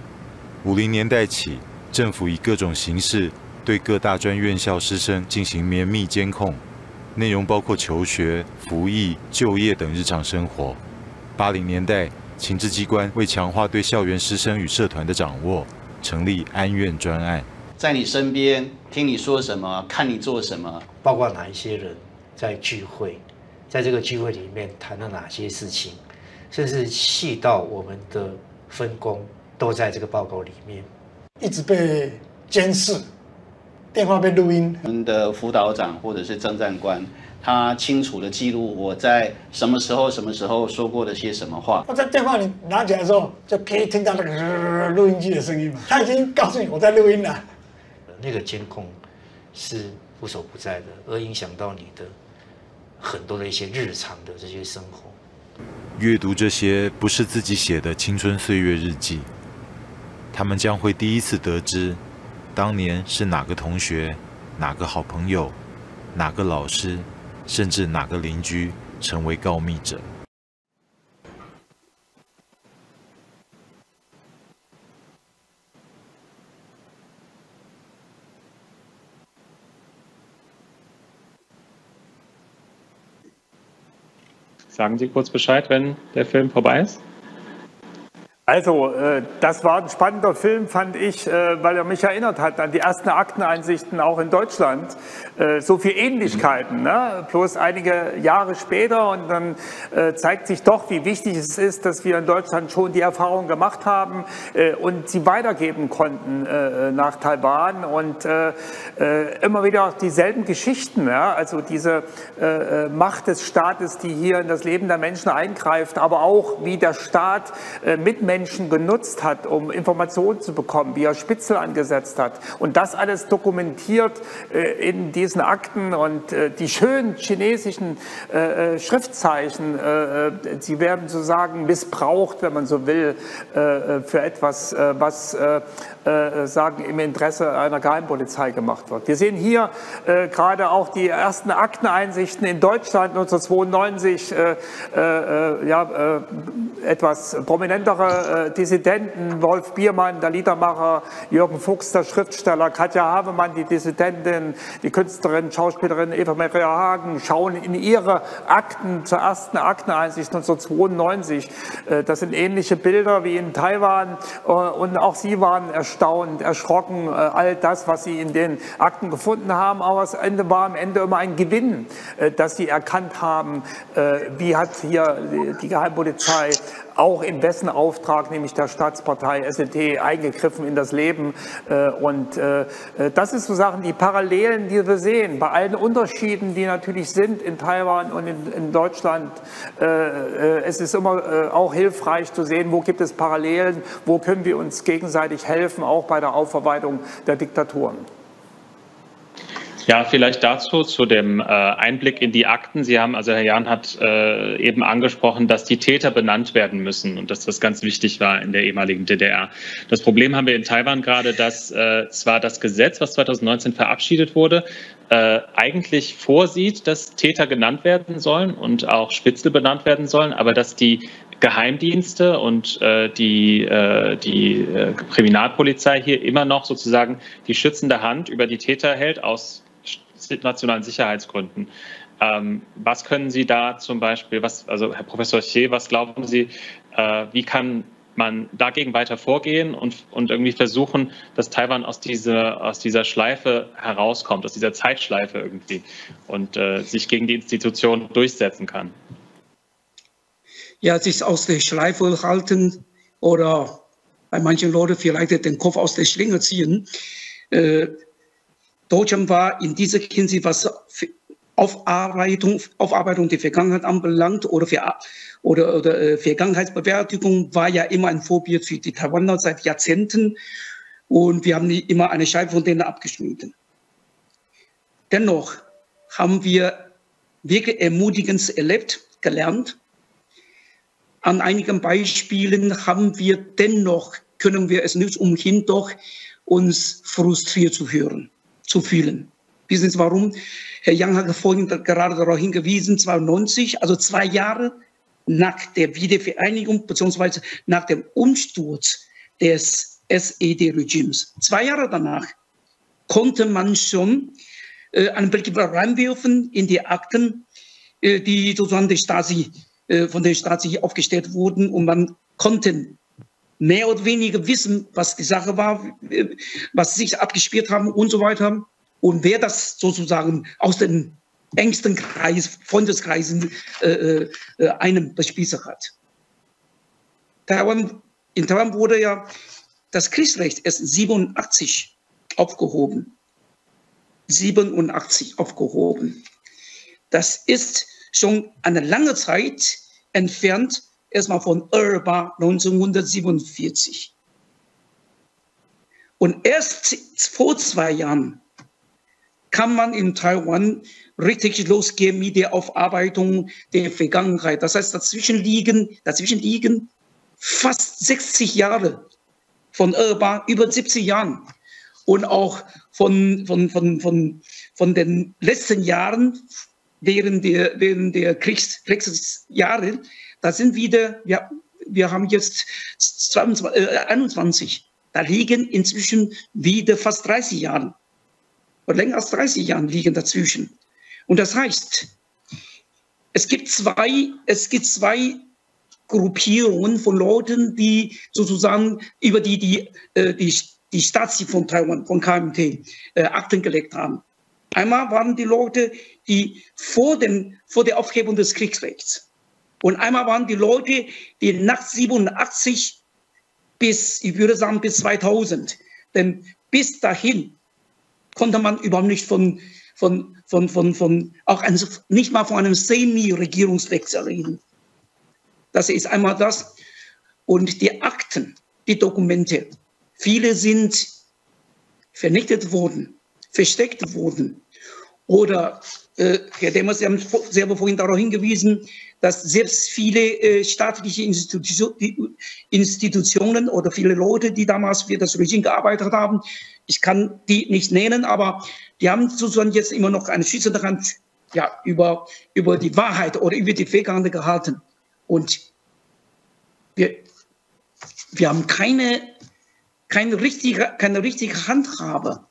五零年代起，政府以各种形式对各大专院校师生进行绵密监控，内容包括求学、服役、就业等日常生活。八零年代，情治机关为强化对校园师生与社团的掌握，成立安院专案。在你身边，听你说什么，看你做什么，包括哪一些人在聚会，在这个聚会里面谈了哪些事情，甚至细到我们的分工，都在这个报告里面。一直被监视，电话被录音。我们的辅导长或者是征战官。他清楚的记录我在什么时候、什么时候说过的些什么话。我在电话里拿起来的时候，就可以听到那个录音机的声音嘛。他已经告诉你我在录音了。那个监控是无所不在的，而影响到你的很多的一些日常的这些生活。阅读这些不是自己写的青春岁月日记，他们将会第一次得知，当年是哪个同学、哪个好朋友、哪个老师。甚至哪个邻居成为告密者？Sagen Sie kurz Bescheid, wenn der Film vorbei ist. Also, äh, das war ein spannender Film, fand ich, äh, weil er mich erinnert hat an die ersten Akteneinsichten auch in Deutschland. Äh, so viel Ähnlichkeiten, ne? bloß einige Jahre später und dann zeigt sich doch, wie wichtig es ist, dass wir in Deutschland schon die Erfahrung gemacht haben und sie weitergeben konnten nach Taiwan und immer wieder dieselben Geschichten, ja? also diese Macht des Staates, die hier in das Leben der Menschen eingreift, aber auch wie der Staat mit Menschen genutzt hat, um Informationen zu bekommen, wie er Spitzel angesetzt hat. Und das alles dokumentiert äh, in diesen Akten und äh, die schönen chinesischen äh, Schriftzeichen, sie werden sozusagen missbraucht, wenn man so will, für etwas, was sagen im Interesse einer Geheimpolizei gemacht wird. Wir sehen hier gerade auch die ersten Akteneinsichten in Deutschland 1992, ja, etwas prominentere äh, Dissidenten, Wolf Biermann, der Liedermacher, Jürgen Fuchs, der Schriftsteller, Katja Havemann, die Dissidentin, die Künstlerin, Schauspielerin Eva Maria Hagen, schauen in ihre Akten zur ersten Akteneinsicht 1992. Äh, das sind ähnliche Bilder wie in Taiwan. Äh, und auch sie waren erstaunt, erschrocken, äh, all das, was sie in den Akten gefunden haben, aber es war am Ende immer ein Gewinn, dass sie erkannt haben, wie hat hier die Geheimpolizei auch in wessen Auftrag, nämlich der Staatspartei SED, eingegriffen in das Leben. Äh, und äh, das ist so Sachen, die Parallelen, die wir sehen, bei allen Unterschieden, die natürlich sind in Taiwan und in, Deutschland. Äh, es ist immer auch hilfreich zu sehen, wo gibt es Parallelen, wo können wir uns gegenseitig helfen, auch bei der Aufarbeitung der Diktaturen. Ja, vielleicht dazu, zu dem äh, Einblick in die Akten. Sie haben, also Herr Jahn hat äh, eben angesprochen, dass die Täter benannt werden müssen und dass das ganz wichtig war in der ehemaligen DDR. Das Problem haben wir in Taiwan gerade, dass äh, zwar das Gesetz, was 2019 verabschiedet wurde, eigentlich vorsieht, dass Täter genannt werden sollen und auch Spitzel benannt werden sollen, aber dass die Geheimdienste und äh, die, äh, die äh, Kriminalpolizei hier immer noch sozusagen die schützende Hand über die Täter hält aus nationalen Sicherheitsgründen. Ähm, was können Sie da zum Beispiel, was, also Herr Professor Chier, was glauben Sie, äh, wie kann man dagegen weiter vorgehen und, und irgendwie versuchen, dass Taiwan aus dieser, aus dieser Schleife herauskommt, aus dieser Zeitschleife irgendwie und äh, sich gegen die Institution durchsetzen kann? Ja, sich aus der Schleife halten oder bei manchen Leuten vielleicht den Kopf aus der Schlinge ziehen. Äh, Deutschland war in dieser Hinsicht, was Aufarbeitung, Aufarbeitung der Vergangenheit anbelangt oder, für, oder, oder äh, Vergangenheitsbewältigung, war ja immer ein Vorbild für die Taiwaner seit Jahrzehnten. Und wir haben immer eine Scheibe von denen abgeschnitten. Dennoch haben wir wirklich Ermutigendes erlebt, gelernt. An einigen Beispielen haben wir dennoch, können wir es nicht umhin, doch uns frustriert zu hören zu fühlen. Wissen Sie warum? Herr Young hat vorhin gerade darauf hingewiesen, 92, also zwei Jahre nach der Wiedervereinigung beziehungsweise nach dem Umsturz des SED-Regimes. Zwei Jahre danach konnte man schon äh, einen Blick reinwerfen in die Akten, äh, die sozusagen der Stasi, äh, von der Stasi aufgestellt wurden und man konnte mehr oder weniger wissen, was die Sache war, was sich abgespielt haben und so weiter. Und wer das sozusagen aus den engsten Kreis, Freundeskreisen äh, äh, einem bespießert hat. Taiwan, in Taiwan wurde ja das Kriegsrecht erst 87 aufgehoben. 87 aufgehoben. Das ist schon eine lange Zeit entfernt erstmal von Erba 1947. Und erst vor zwei Jahren kann man in Taiwan richtig losgehen mit der Aufarbeitung der Vergangenheit. Das heißt, dazwischen liegen, dazwischen liegen fast 60 Jahre von Erba, über 70 Jahren. Und auch von, von, von, von, von den letzten Jahren während der, während der Kriegs, Kriegsjahre da sind wieder, wir, wir haben jetzt 22, äh, 21. Da liegen inzwischen wieder fast 30 Jahre. Und länger als 30 Jahre liegen dazwischen. Und das heißt, es gibt zwei, es gibt zwei Gruppierungen von Leuten, die sozusagen über die die, äh, die, die Stasi von Taiwan, von KMT, äh, Akten gelegt haben. Einmal waren die Leute, die vor, dem, vor der Aufhebung des Kriegsrechts. Und einmal waren die Leute, die nach 87 bis, ich würde sagen, bis 2000. Denn bis dahin konnte man überhaupt nicht von, von, von, von, von auch ein, nicht mal von einem Semi-Regierungswechsel reden. Das ist einmal das. Und die Akten, die Dokumente, viele sind vernichtet worden, versteckt worden. Oder, äh, Herr Demmers, Sie haben selber vorhin darauf hingewiesen, dass selbst viele äh, staatliche Institution, Institutionen oder viele Leute, die damals für das Regime gearbeitet haben, ich kann die nicht nennen, aber die haben sozusagen jetzt immer noch eine schützende Hand ja, über, über die Wahrheit oder über die Vergangenheit gehalten. Und wir, wir haben keine, keine, richtige, keine richtige Handhabe,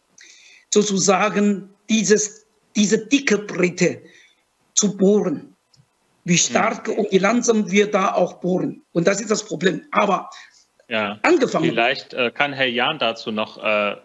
sozusagen dieses, diese dicke Brite zu bohren. Wie stark und wie langsam wir da auch bohren. Und das ist das Problem. Aber ja. angefangen. Vielleicht äh, kann Herr Jahn dazu noch äh,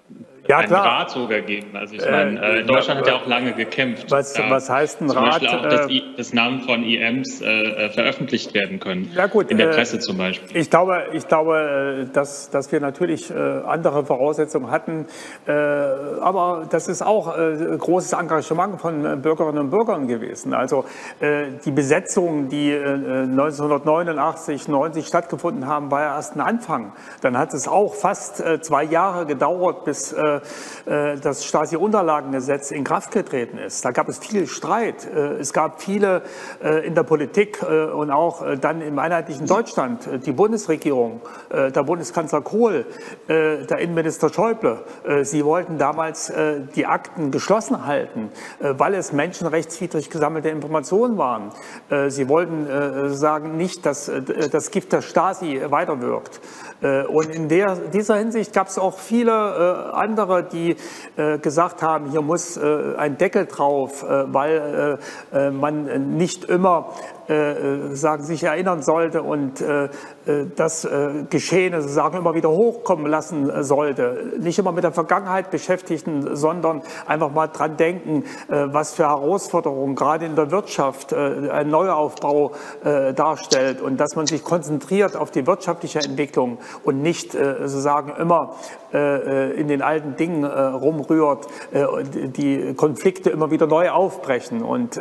ja, einen klar. Rat sogar geben. Also ich meine, äh, äh Deutschland hat ja auch lange gekämpft. Was, da was heißt ein zum Rat? Beispiel auch, dass äh, das Namen von IMs äh, äh, veröffentlicht werden können. Ja gut, in der Presse zum Beispiel. Ich glaube, ich glaube dass, dass wir natürlich andere Voraussetzungen hatten. aber das ist auch großes Engagement von Bürgerinnen und Bürgern gewesen. Also die Besetzungen, die 1989, 90 stattgefunden haben, war ja erst ein Anfang. Dann hat es auch fast zwei Jahre gedauert, bis äh, das Stasi-Unterlagengesetz in Kraft getreten ist. Da gab es viel Streit. Äh, es gab viele äh, in der Politik und auch dann im einheitlichen Deutschland, die Bundesregierung, der Bundeskanzler Kohl, der Innenminister Schäuble, sie wollten damals die Akten geschlossen halten, weil es menschenrechtswidrig gesammelte Informationen waren. Sie wollten sagen nicht, dass das Gift der Stasi weiterwirkt. Und in der, dieser Hinsicht gab es auch viele andere andere, die äh, gesagt haben, hier muss äh, ein Deckel drauf, äh, weil äh, äh, man nicht immer äh, sagen, sich erinnern sollte und das Geschehene sozusagen immer wieder hochkommen lassen sollte. Nicht immer mit der Vergangenheit beschäftigen, sondern einfach mal dran denken, was für Herausforderungen gerade in der Wirtschaft ein Neuaufbau darstellt und dass man sich konzentriert auf die wirtschaftliche Entwicklung und nicht sozusagen immer in den alten Dingen rumrührt, die Konflikte immer wieder neu aufbrechen. Und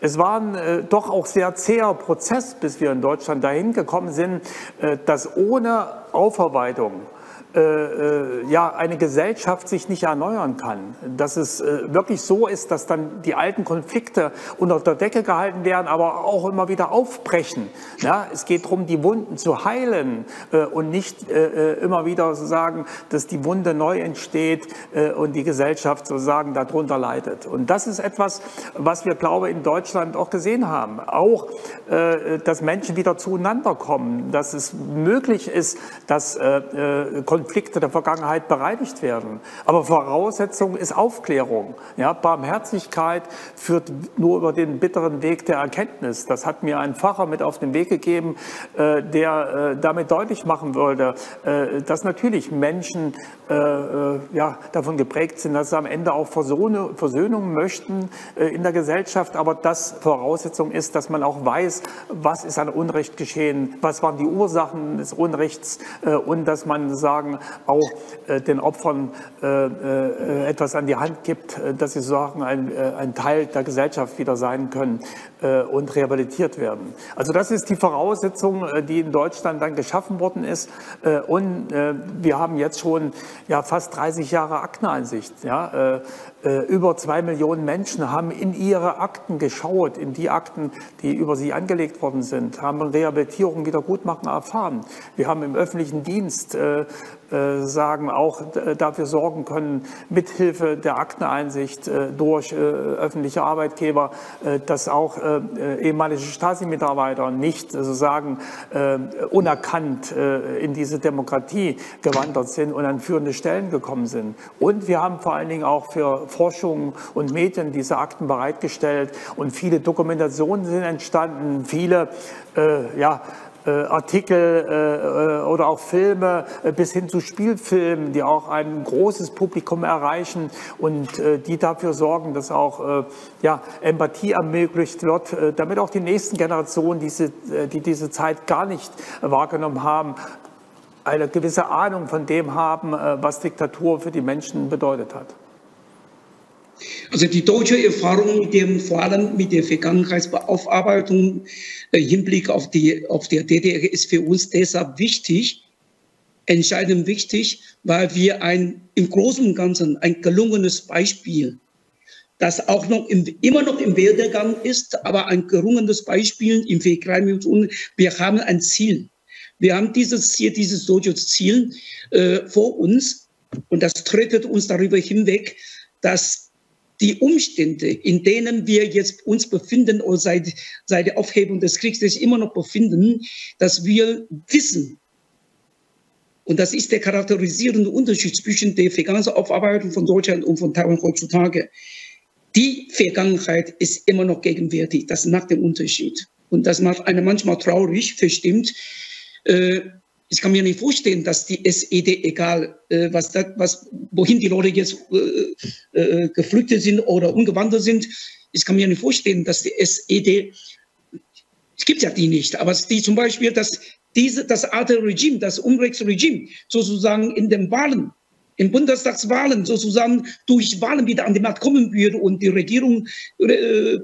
es waren doch auch sehr zäher Prozess, bis wir in Deutschland dahin gekommen sind, äh, dass ohne Aufarbeitung äh, äh, ja, eine Gesellschaft sich nicht erneuern kann. Dass es äh, wirklich so ist, dass dann die alten Konflikte unter der Decke gehalten werden, aber auch immer wieder aufbrechen. Ja, es geht darum, die Wunden zu heilen äh, und nicht äh, immer wieder zu sagen, dass die Wunde neu entsteht und die Gesellschaft sozusagen darunter leidet. Und das ist etwas, was wir, glaube ich, in Deutschland auch gesehen haben. Auch, dass Menschen wieder zueinander kommen, dass es möglich ist, dass Konflikte Konflikte der Vergangenheit bereinigt werden. Aber Voraussetzung ist Aufklärung. Ja, Barmherzigkeit führt nur über den bitteren Weg der Erkenntnis. Das hat mir ein Pfarrer mit auf den Weg gegeben, äh, der äh, damit deutlich machen wollte, äh, dass natürlich Menschen ja, davon geprägt sind, dass sie am Ende auch Versöhnung, möchten in der Gesellschaft, aber das Voraussetzung ist, dass man auch weiß, was ist an Unrecht geschehen, was waren die Ursachen des Unrechts und dass man sagen, sagen, auch äh, den Opfern äh, äh, etwas an die Hand gibt, dass sie sagen, ein, ein Teil der Gesellschaft wieder sein können und rehabilitiert werden. Also das ist die Voraussetzung, die in Deutschland dann geschaffen worden ist. Und wir haben jetzt schon ja, fast 30 Jahre Akteneinsicht. Ja? Über zwei Millionen Menschen haben in ihre Akten geschaut, in die Akten, die über sie angelegt worden sind, haben Rehabilitierung, Wiedergutmachen erfahren. Wir haben im öffentlichen Dienst sagen, auch dafür sorgen können, mithilfe der Akteneinsicht äh, durch äh, öffentliche Arbeitgeber, dass auch ehemalige Stasi-Mitarbeiter nicht sozusagen unerkannt in diese Demokratie gewandert sind und an führende Stellen gekommen sind. Und wir haben vor allen Dingen auch für Forschung und Medien diese Akten bereitgestellt und viele Dokumentationen sind entstanden, viele ja, äh, Artikel äh, oder auch Filme bis hin zu Spielfilmen, die auch ein großes Publikum erreichen und die dafür sorgen, dass auch ja, Empathie ermöglicht wird, damit auch die nächsten Generationen, diese, die diese Zeit gar nicht wahrgenommen haben, eine gewisse Ahnung von dem haben, was Diktatur für die Menschen bedeutet hat. Also die deutsche Erfahrung mit dem, vor allem mit der Vergangenheitsaufarbeitung im äh, Hinblick auf die, auf der DDR ist für uns deshalb wichtig, entscheidend wichtig, weil wir ein, im Großen und Ganzen ein gelungenes Beispiel, das auch noch im, immer noch im Werdegang ist, aber ein gelungenes Beispiel im Vergleich mit uns. Wir haben ein Ziel. Wir haben dieses Ziel, dieses deutsche Ziel äh, vor uns und das trettet uns darüber hinweg, dass die Umstände, in denen wir jetzt uns befinden oder seit, seit der Aufhebung des Krieges immer noch befinden, dass wir wissen, und das ist der charakterisierende Unterschied zwischen der Vergangenheitsaufarbeitung von Deutschland und von Taiwan heutzutage. Die Vergangenheit ist immer noch gegenwärtig. Das macht den Unterschied. Und das macht einen manchmal traurig, verstimmt. Äh, ich kann mir nicht vorstellen, dass die SED, egal äh, was, da, was, wohin die Leute jetzt äh, äh, geflüchtet sind oder umgewandert sind, ich kann mir nicht vorstellen, dass die SED, es gibt ja die nicht, aber die zum Beispiel, dass diese, das alte Regime, das Unrechtsregime sozusagen in den Wahlen, in Bundestagswahlen sozusagen durch Wahlen wieder an die Macht kommen würde und die Regierung, äh,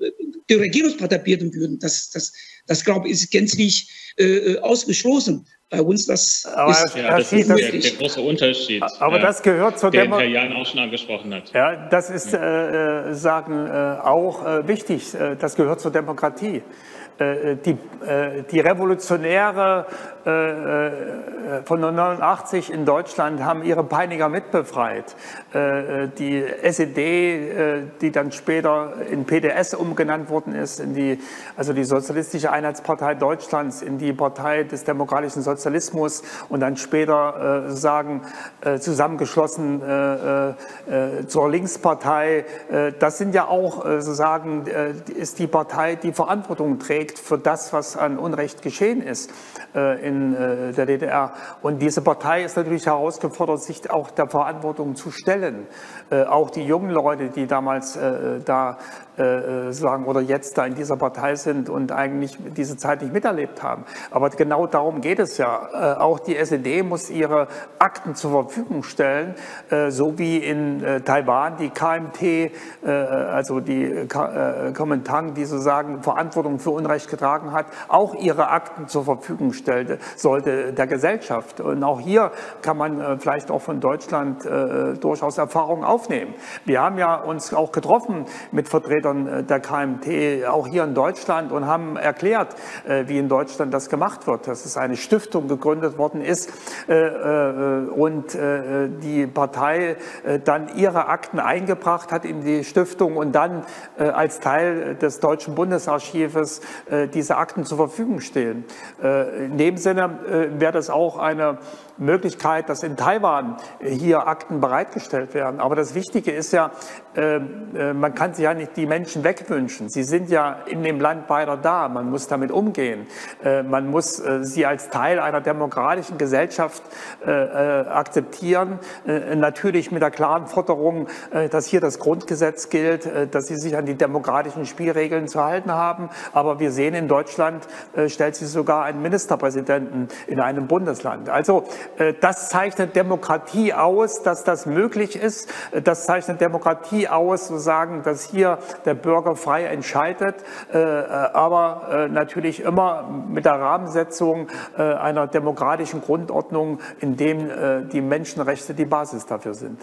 die Regierungspartei bilden würden. Das, das, das glaube ich, ist gänzlich äh, ausgeschlossen bei uns das aber ist, ja, das ist der, der, große Unterschied. Aber das gehört zur den Herr Jan auch schon angesprochen hat. Ja, das ist äh, sagen äh, auch äh, wichtig. Äh, das gehört zur Demokratie. Äh, die, äh, die Revolutionäre äh, von 89 in Deutschland haben ihre Peiniger mitbefreit. Die SED, die dann später in PDS umgenannt worden ist, in die, also die Sozialistische Einheitspartei Deutschlands, in die Partei des demokratischen Sozialismus und dann später sagen zusammengeschlossen zur Linkspartei. Das sind ja auch sozusagen ist die Partei, die Verantwortung trägt für das, was an Unrecht geschehen ist in in äh, der DDR. Und diese Partei ist natürlich herausgefordert, sich auch der Verantwortung zu stellen. Äh, auch die jungen Leute, die damals äh, da sagen oder jetzt da in dieser Partei sind und eigentlich diese Zeit nicht miterlebt haben. Aber genau darum geht es ja. Auch die SED muss ihre Akten zur Verfügung stellen, so wie in Taiwan die KMT, also die Kuomintang, die sozusagen Verantwortung für Unrecht getragen hat, auch ihre Akten zur Verfügung stellte sollte der Gesellschaft. Und auch hier kann man äh, vielleicht auch von Deutschland äh, durchaus Erfahrungen aufnehmen. Wir haben ja uns auch getroffen mit Vertretern äh, der KMT, auch hier in Deutschland, und haben erklärt, wie in Deutschland das gemacht wird, dass es eine Stiftung gegründet worden ist und die Partei dann ihre Akten eingebracht hat in die Stiftung und dann als Teil des Deutschen Bundesarchives diese Akten zur Verfügung stehen. In dem Sinne äh, wäre das auch eine Möglichkeit, dass in Taiwan hier Akten bereitgestellt werden. Aber das Wichtige ist ja, ähm, äh, man kann sich ja nicht die Menschen wegwünschen. Sie sind ja in dem Land weiter da. Man muss damit umgehen. Äh, man muss äh, sie als Teil einer demokratischen Gesellschaft akzeptieren. Natürlich mit der klaren Forderung, dass hier das Grundgesetz gilt, dass sie sich an die demokratischen Spielregeln zu halten haben. Aber wir sehen, in Deutschland stellt sich sogar ein Ministerpräsidenten in einem Bundesland. Also das zeichnet Demokratie aus, dass das möglich ist. Das zeichnet Demokratie aus, zu sagen, dass hier der Bürger frei entscheidet, äh, äh, aber äh, natürlich immer mit der Rahmensetzung einer demokratischen Grundordnung, in dem die Menschenrechte die Basis dafür sind.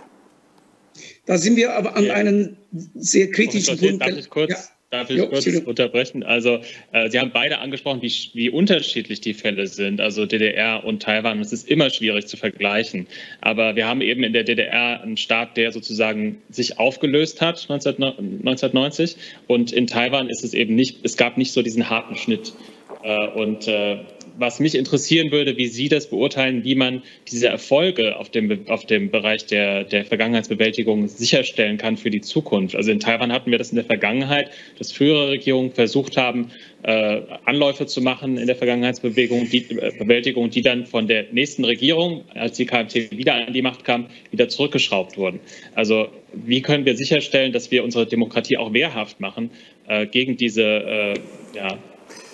Da sind wir aber an einem sehr kritischen Punkt. Darf ich kurz? Ja. Darf ich jo, kurz unterbrechen? Also, äh, Sie haben beide angesprochen, wie, wie unterschiedlich die Fälle sind, also DDR und Taiwan. Es ist immer schwierig zu vergleichen. Aber wir haben eben in der DDR einen Staat, der sozusagen sich aufgelöst hat 1990. Und in Taiwan ist es eben nicht, es gab nicht so diesen harten Schnitt. Äh, und äh, was mich interessieren würde, wie Sie das beurteilen, wie man diese Erfolge auf dem, auf dem Bereich der, der Vergangenheitsbewältigung sicherstellen kann für die Zukunft. Also in Taiwan hatten wir das in der Vergangenheit, dass frühere Regierungen versucht haben, äh, Anläufe zu machen in der Vergangenheitsbewegung, die äh, Bewältigung, die dann von der nächsten Regierung, als die KMT wieder an die Macht kam, wieder zurückgeschraubt wurden. Also wie können wir sicherstellen, dass wir unsere Demokratie auch wehrhaft machen äh, gegen diese äh, ja,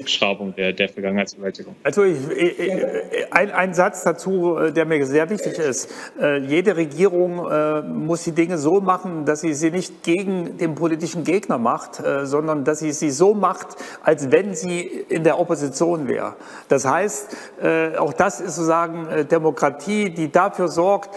Rückschraubung der, der Vergangenheitsbewältigung. Also ich, ich, ein, ein, Satz dazu, äh, der mir sehr wichtig ist. Äh, jede Regierung äh, muss die Dinge so machen, dass sie sie nicht gegen den politischen Gegner macht, sondern dass sie sie so macht, als wenn sie in der Opposition wäre. Das heißt, auch das ist sozusagen Demokratie, die dafür sorgt,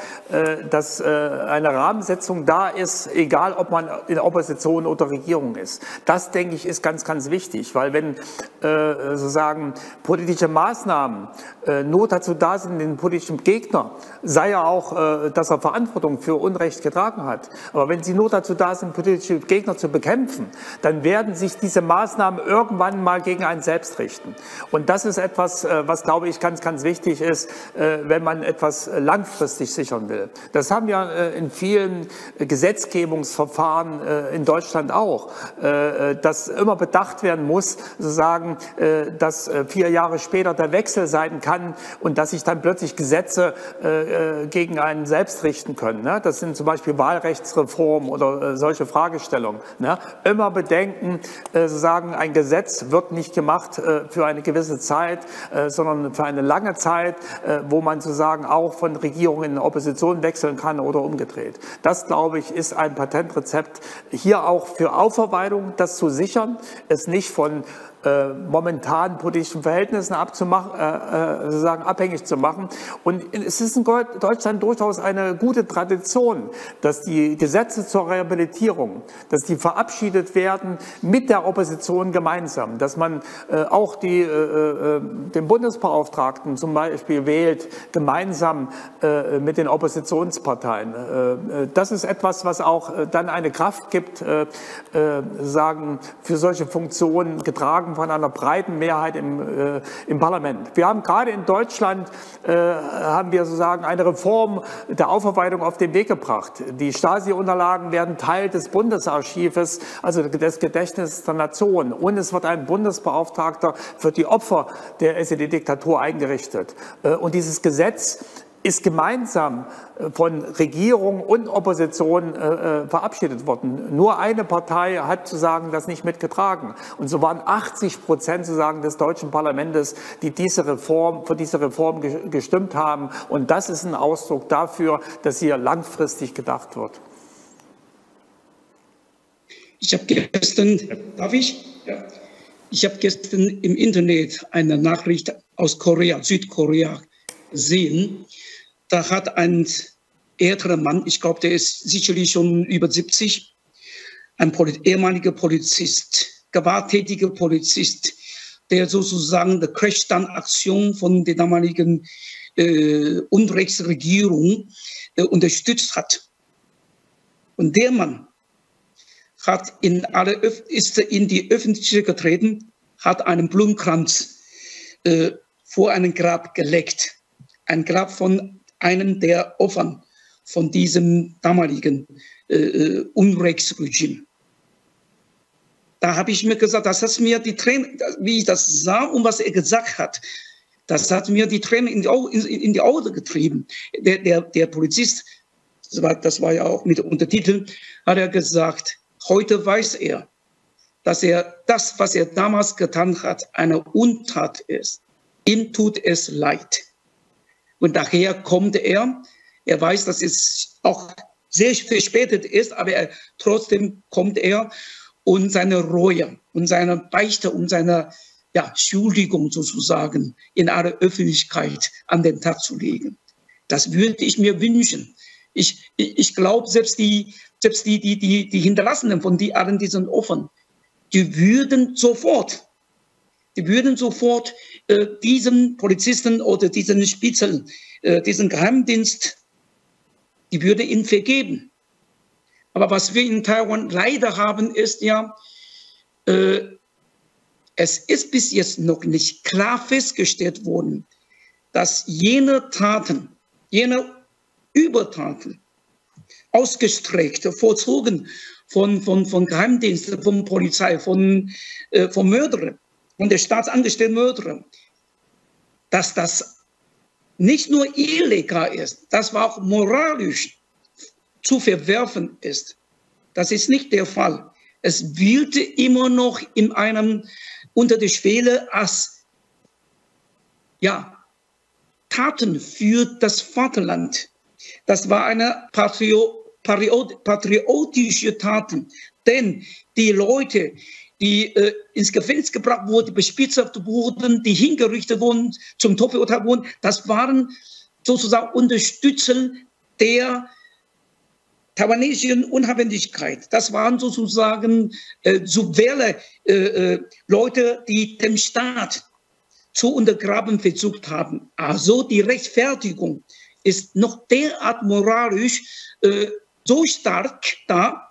dass eine Rahmensetzung da ist, egal ob man in Opposition oder Regierung ist. Das, denke ich, ist ganz, ganz wichtig, weil wenn äh, sozusagen politische Maßnahmen äh, nur dazu da sind, den politischen Gegner, sei er auch, äh, dass er Verantwortung für Unrecht getragen hat, aber wenn sie nur dazu da sind, politische Gegner zu bekämpfen, dann werden sich diese Maßnahmen irgendwann mal gegen einen selbst richten. Und das ist etwas, was, glaube ich, ganz, ganz wichtig ist, wenn man etwas langfristig sichern will. Das haben wir in vielen Gesetzgebungsverfahren in Deutschland auch, dass immer bedacht werden muss, sozusagen, äh, dass äh, vier Jahre später der Wechsel sein kann und dass sich dann plötzlich Gesetze äh, gegen einen selbst richten können. Ne? Das sind zum Beispiel Wahlrechtsreformen oder solche Fragestellungen. Ne? Immer bedenken, sozusagen, ein Gesetz wird nicht gemacht für eine gewisse Zeit, sondern für eine lange Zeit, wo man sozusagen auch von Regierungen in Opposition wechseln kann oder umgedreht. Das, glaube ich, ist ein Patentrezept, hier auch für Aufarbeitung das zu sichern, es nicht von äh, momentanen politischen Verhältnissen abzumachen, äh, äh, sozusagen abhängig zu machen. Und es ist in Deutschland durchaus eine gute Tradition, dass die Gesetze zur Rehabilitierung, dass die verabschiedet werden mit der Opposition gemeinsam, dass man äh, auch die, äh, äh den Bundesbeauftragten zum Beispiel wählt, gemeinsam äh, mit den Oppositionsparteien. Äh, das ist etwas, was auch dann eine Kraft gibt, sagen, für solche Funktionen getragen von einer breiten Mehrheit im, äh, im Parlament. Wir haben gerade in Deutschland äh, haben wir sozusagen eine Reform der Aufarbeitung auf den Weg gebracht. Die Stasi-Unterlagen werden Teil des Bundesarchives, also des Gedächtnisses der Nation. Und es wird ein Bundesbeauftragter für die Opfer der SED-Diktatur eingerichtet. Äh, und dieses Gesetz ist gemeinsam äh, von Regierung und Opposition äh, äh, verabschiedet worden. Nur eine Partei hat zu das nicht mitgetragen. Und so waren 80 Prozent zu des deutschen Parlaments, die diese Reform, für diese Reform gestimmt haben. Und das ist ein Ausdruck dafür, dass hier langfristig gedacht wird. Ich habe gestern, darf ich? Ja. Ich habe gestern im Internet eine Nachricht aus Korea, Südkorea gesehen da hat ein älterer Mann, ich glaube, der ist sicherlich schon über 70, ein Poli ehemaliger Polizist, gewalttätiger Polizist, der sozusagen die Crashdown-Aktion von der damaligen äh, Unrechtsregierung äh, unterstützt hat. Und der Mann hat in alle, ist in die Öffentlichkeit getreten, hat einen Blumenkranz äh, vor einem Grab gelegt. Ein Grab von einem der Opfern von diesem damaligen äh, äh, Unrechtsregime. Da habe ich mir gesagt, das hat mir die Tränen, wie ich das sah und was er gesagt hat, das hat mir die Tränen in die, Augen, in, in die Augen getrieben. Der, der, der Polizist, das war, das war ja auch mit Untertiteln, hat er gesagt, heute weiß er, dass er das, was er damals getan hat, eine Untat ist. Ihm tut es leid. Und daher kommt er. Er weiß, dass es auch sehr verspätet ist, aber er, trotzdem kommt er und seine Reue und seine Beichte und seine ja, Schuldigung sozusagen in aller Öffentlichkeit an den Tag zu legen. Das würde ich mir wünschen. Ich, ich, glaube, selbst die, selbst die, die, die, die Hinterlassenen von die, allen diesen Opfern, die würden sofort die würden sofort äh, diesen Polizisten oder diesen Spitzel, äh, diesen Geheimdienst, die würde ihn vergeben. Aber was wir in Taiwan leider haben, ist ja, äh, es ist bis jetzt noch nicht klar festgestellt worden, dass jene Taten, jene Übertaten, ausgestreckt, vollzogen von, von, von Geheimdiensten, von Polizei, von, äh, von Mördern, von der staatsangestellten dass das nicht nur illegal ist, das war auch moralisch zu verwerfen ist. Das ist nicht der Fall. Es wirte immer noch in einem, unter der Schwelle als, ja, Taten für das Vaterland. Das war eine Patrio, patriotische Taten. Denn die Leute, die äh, ins Gefängnis gebracht wurden, bespitzhaft wurden, die hingerichtet wurden, zum Tod verurteilt wurden, das waren sozusagen Unterstützer der taiwanesischen Unabhängigkeit. Das waren sozusagen äh, subvere äh, äh, Leute, die den Staat zu untergraben versucht haben. Also die Rechtfertigung ist noch derart moralisch äh, so stark da,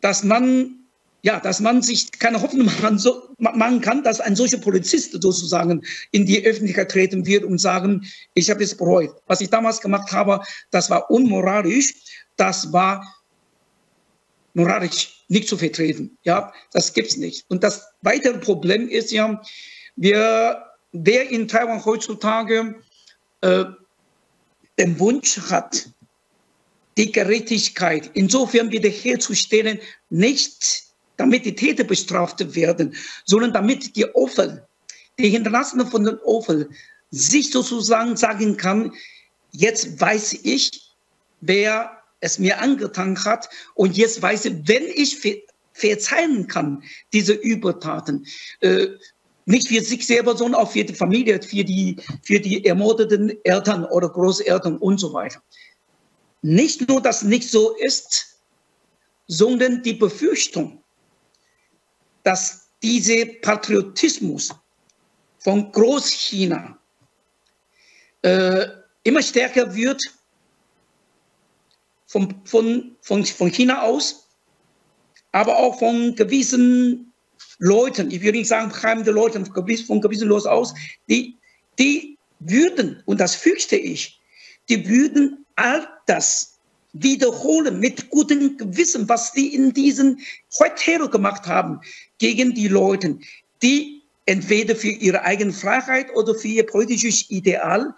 dass man ja, dass man sich keine Hoffnung machen, so, machen kann, dass ein solcher Polizist sozusagen in die Öffentlichkeit treten wird und sagen, ich habe es bereut. Was ich damals gemacht habe, das war unmoralisch das war moralisch nicht zu vertreten. Ja, das gibt's nicht. Und das weitere Problem ist ja, wir, wer in Taiwan heutzutage äh, den Wunsch hat, die Gerechtigkeit insofern wiederherzustellen, nicht damit die Täter bestraft werden, sondern damit die Opfer, die Hinterlassenen von den Opfern, sich sozusagen sagen kann, jetzt weiß ich, wer es mir angetan hat. Und jetzt weiß ich, wenn ich verzeihen kann, diese Übertaten, äh, nicht für sich selber, sondern auch für die Familie, für die, für die ermordeten Eltern oder Großeltern und so weiter. Nicht nur, dass nicht so ist, sondern die Befürchtung, dass dieser Patriotismus von Großchina äh, immer stärker wird von, von, von, von China aus, aber auch von gewissen Leuten, ich würde nicht sagen fremde Leute, von gewissen Leuten aus, die, die würden, und das fürchte ich, die würden all das wiederholen mit gutem Gewissen, was die in diesen heute gemacht haben gegen die Leute, die entweder für ihre eigene Freiheit oder für ihr politisches Ideal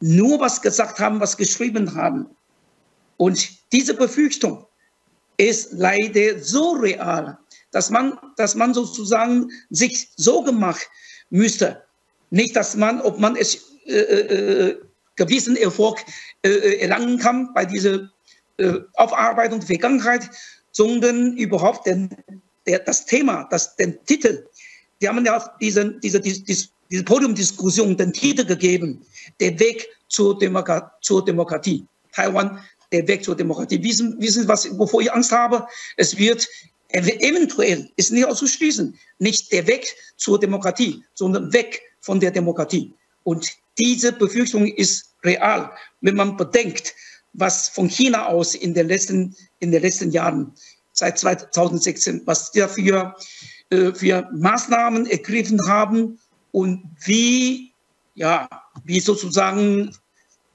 nur was gesagt haben, was geschrieben haben. Und diese Befürchtung ist leider so real, dass man, dass man sozusagen sich so gemacht müsste. Nicht, dass man, ob man es äh, äh, gewissen Erfolg äh, erlangen kann bei dieser äh, Aufarbeitung der Vergangenheit, sondern überhaupt den, der, das Thema, das, den Titel. Die haben ja auch diese, diese, diese, diese Podiumdiskussion den Titel gegeben, der Weg zur, Demokratie. Zur Demokratie. Taiwan der Weg zur Demokratie. Wissen, wissen was, wovor ich Angst habe? Es wird eventuell, ist nicht auszuschließen, nicht der Weg zur Demokratie, sondern weg von der Demokratie. Und diese Befürchtung ist real, wenn man bedenkt, was von China aus in den letzten, in den letzten Jahren, seit 2016, was dafür äh, für Maßnahmen ergriffen haben und wie, ja, wie sozusagen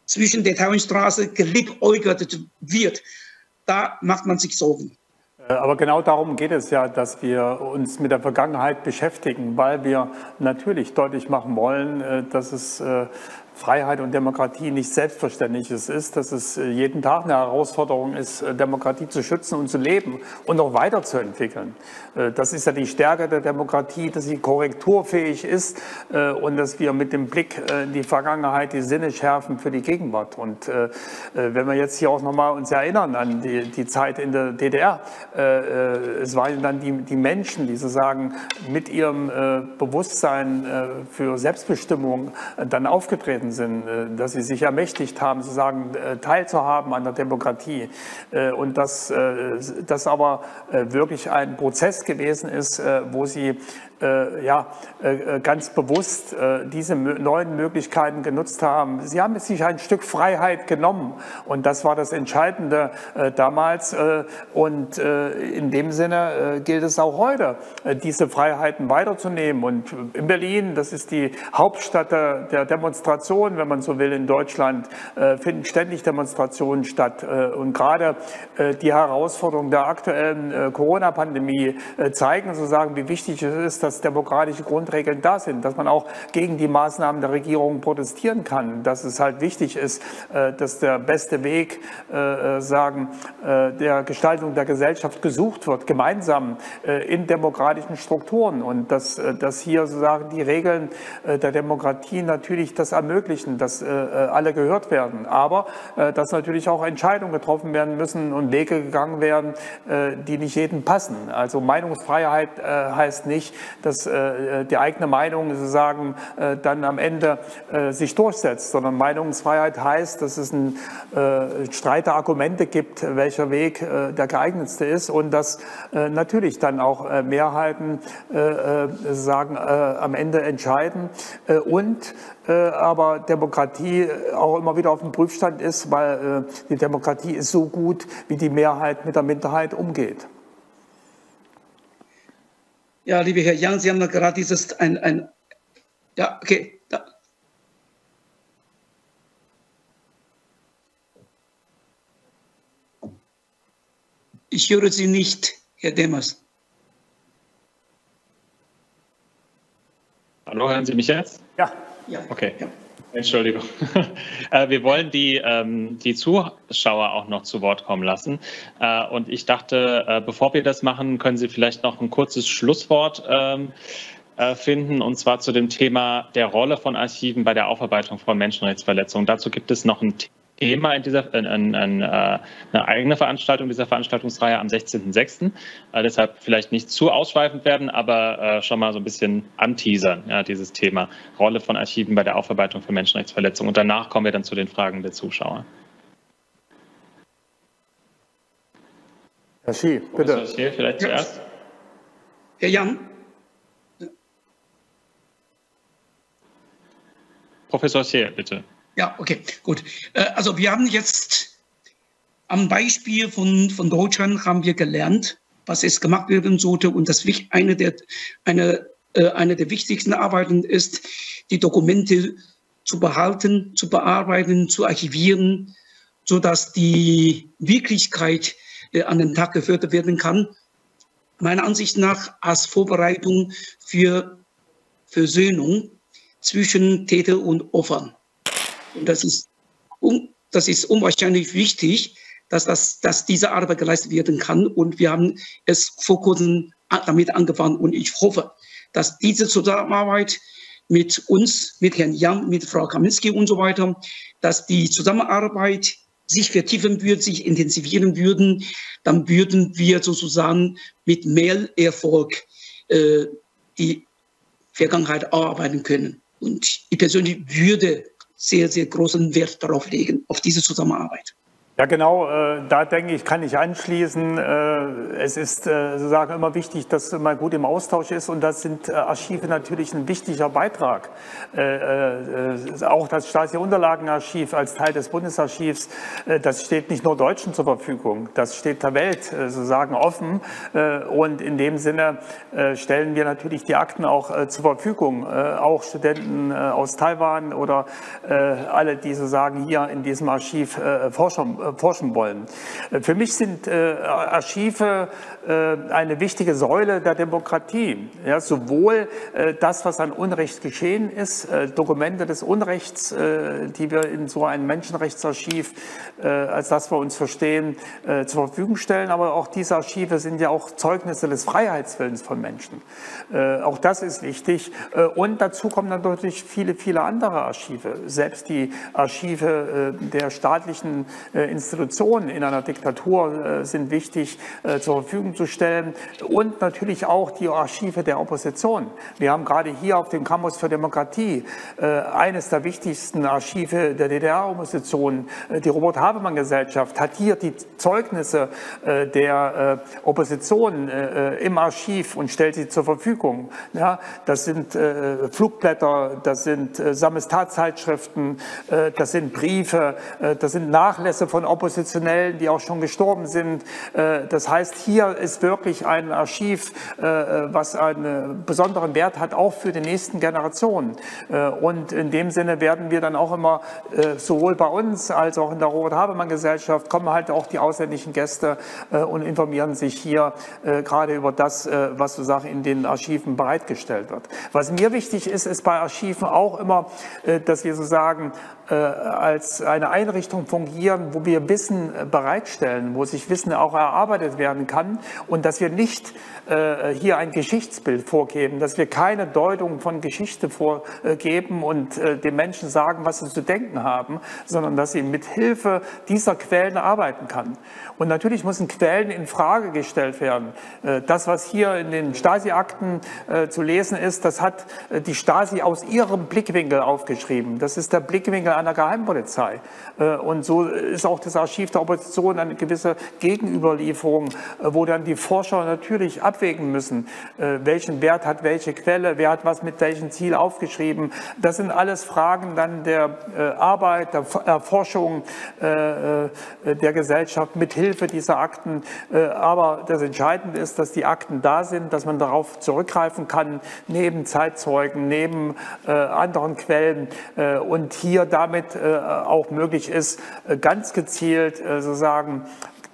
zwischen der Taiwanstraße geliebäugert wird, da macht man sich Sorgen. Äh, aber genau darum geht es ja, dass wir uns mit der Vergangenheit beschäftigen, weil wir natürlich deutlich machen wollen, äh, dass es Freiheit und Demokratie nicht Selbstverständliches ist, dass es äh, jeden Tag eine Herausforderung ist, äh, Demokratie zu schützen und zu leben und auch weiterzuentwickeln. Äh, das ist ja die Stärke der Demokratie, dass sie korrekturfähig ist und dass wir mit dem Blick in die Vergangenheit die Sinne schärfen für die Gegenwart. Und wenn wir jetzt hier auch nochmal uns erinnern an die, die Zeit in der DDR, es waren dann die, die Menschen, die sozusagen mit ihrem Bewusstsein für Selbstbestimmung dann aufgetreten aufgetreten sind, äh, dass sie sich ermächtigt haben, sozusagen äh, teilzuhaben an der Demokratie. Äh, und dass das aber wirklich ein Prozess gewesen ist, wo sie ja, äh, ganz bewusst äh, diese neuen Möglichkeiten genutzt haben. Sie haben sich ein Stück Freiheit genommen und das war das Entscheidende äh, damals. Äh, und äh, in dem Sinne gilt es auch heute, diese Freiheiten weiterzunehmen. Und in Berlin, das ist die Hauptstadt der, der Demonstration, wenn man so will, in Deutschland, finden ständig Demonstrationen statt. Und gerade die Herausforderungen der aktuellen Corona-Pandemie zeigen sozusagen, wie wichtig es ist, dass demokratische Grundregeln da sind, dass man auch gegen die Maßnahmen der Regierung protestieren kann, dass es halt wichtig ist, äh, dass der beste Weg äh, äh, sagen, der Gestaltung der Gesellschaft gesucht wird, gemeinsam in demokratischen Strukturen und dass, dass hier sozusagen die Regeln der Demokratie natürlich das ermöglichen, dass alle gehört werden, aber dass natürlich auch Entscheidungen getroffen werden müssen und Wege gegangen werden, die nicht jedem passen. Also Meinungsfreiheit heißt nicht, dass die eigene Meinung sozusagen dann am Ende sich durchsetzt, sondern Meinungsfreiheit heißt, dass es ein äh, Streit der Argumente gibt, welcher Weg äh, der geeignetste ist und dass äh, natürlich dann auch äh, Mehrheiten äh, äh, am Ende entscheiden und aber Demokratie auch immer wieder auf dem Prüfstand ist, weil die Demokratie ist so gut, wie die Mehrheit mit der Minderheit umgeht. Ja, liebe Herr Jan, Sie haben da gerade dieses ein, ein ja, okay, Ich höre Sie nicht, Herr Demers. Hallo, hören Sie mich jetzt? Ja. ja. Okay. Ja. Entschuldigung. Äh, wir wollen die, ähm, die Zuschauer auch noch zu Wort kommen lassen. Äh, und ich dachte, äh, bevor wir das machen, können Sie vielleicht noch ein kurzes Schlusswort ähm, finden, und zwar zu dem Thema der Rolle von Archiven bei der Aufarbeitung von Menschenrechtsverletzungen. Dazu gibt es noch ein Thema in dieser, in, in, in, äh, eine eigene Veranstaltung dieser Veranstaltungsreihe am 16.06. Äh, deshalb vielleicht nicht zu ausschweifend werden, aber äh, schon mal so ein bisschen anteasern, ja, dieses Thema Rolle von Archiven bei der Aufarbeitung von Menschenrechtsverletzungen. Und danach kommen wir dann zu den Fragen der Zuschauer. Herr Schie, bitte. Herr Schie, vielleicht zuerst. Herr Jan. Professor Scheer, bitte. Ja, okay, gut. Äh, also wir haben jetzt am Beispiel von, von Deutschland haben wir gelernt, was es gemacht werden sollte. Und das eine der, eine, äh, eine der wichtigsten Arbeiten ist, die Dokumente zu behalten, zu bearbeiten, zu archivieren, so dass die Wirklichkeit äh, an den Tag geführt werden kann. Meiner Ansicht nach als Vorbereitung für Versöhnung zwischen Täter und Opfern. Und das ist, um, das ist unwahrscheinlich wichtig, dass, das, dass diese Arbeit geleistet werden kann. Und wir haben es vor kurzem damit angefangen. Und ich hoffe, dass diese Zusammenarbeit mit uns, mit Herrn Jan, mit Frau Kaminski und so weiter, dass die Zusammenarbeit sich vertiefen würde, sich intensivieren würden, dann würden wir sozusagen mit mehr Erfolg äh, die Vergangenheit arbeiten können. Und ich persönlich würde sehr, sehr großen Wert darauf legen, auf diese Zusammenarbeit. Ja, genau, äh, da denke ich, kann ich anschließen. Äh, es ist äh, sozusagen immer wichtig, dass man gut im Austausch ist und das sind Archive natürlich ein wichtiger Beitrag. Auch das Stasi-Unterlagenarchiv als Teil des Bundesarchivs, das steht nicht nur Deutschen zur Verfügung, das steht der Welt sozusagen offen und in dem Sinne stellen wir natürlich die Akten auch zur Verfügung, auch Studenten aus Taiwan oder alle, die sozusagen hier in diesem Archiv forschen äh, forschen wollen. Äh, für mich sind äh, Archive eine wichtige Säule der Demokratie. Ja, sowohl das, was an Unrecht geschehen ist, Dokumente des Unrechts, die wir in so einem Menschenrechtsarchiv, als das wir uns verstehen, zur Verfügung stellen, aber auch diese Archive sind ja auch Zeugnisse des Freiheitswillens von Menschen. Auch das ist wichtig. Und dazu kommen natürlich viele, viele andere Archive. Selbst die Archive der staatlichen Institutionen in einer Diktatur sind wichtig zur Verfügung zu stellen und natürlich auch die Archive der Opposition. Wir haben gerade hier auf dem Campus für Demokratie eines der wichtigsten Archive der DDR-Opposition, die Robert-Habemann-Gesellschaft, hat hier die Zeugnisse der Opposition im Archiv und stellt sie zur Verfügung. Das sind Flugblätter, das sind Samizdat-Zeitschriften, das sind Briefe, das sind Nachlässe von Oppositionellen, die auch schon gestorben sind. Das heißt, hier ist wirklich ein Archiv, was einen besonderen Wert hat, auch für die nächsten Generationen. Und in dem Sinne werden wir dann auch immer sowohl bei uns als auch in der Robert-Habemann-Gesellschaft kommen halt auch die ausländischen Gäste und informieren sich hier gerade über das, was sozusagen in den Archiven bereitgestellt wird. Was mir wichtig ist, ist bei Archiven auch immer, dass wir sozusagen äh, als eine Einrichtung fungieren, wo wir Wissen äh, bereitstellen, wo sich Wissen auch erarbeitet werden kann und dass wir nicht äh, hier ein Geschichtsbild vorgeben, dass wir keine Deutung von Geschichte vorgeben und den Menschen sagen, was sie zu denken haben, sondern dass sie mit Hilfe dieser Quellen arbeiten kann. Und natürlich müssen Quellen in Frage gestellt werden. Das, was hier in den Stasi-Akten zu lesen ist, das hat die Stasi aus ihrem Blickwinkel aufgeschrieben. Das ist der Blickwinkel einer Geheimpolizei. Äh, und so ist auch das Archiv der Opposition eine gewisse Gegenüberlieferung, äh, wo dann die Forscher natürlich abwägen müssen, äh, welchen Wert hat welche Quelle, wer hat was mit welchem Ziel aufgeschrieben. Das sind alles Fragen dann der Arbeit, der Erforschung der Gesellschaft mit Hilfe dieser Akten. Aber das Entscheidende ist, dass die Akten da sind, dass man darauf zurückgreifen kann, neben Zeitzeugen, neben anderen Quellen und hier da damit äh, auch möglich ist, äh, ganz gezielt äh, sozusagen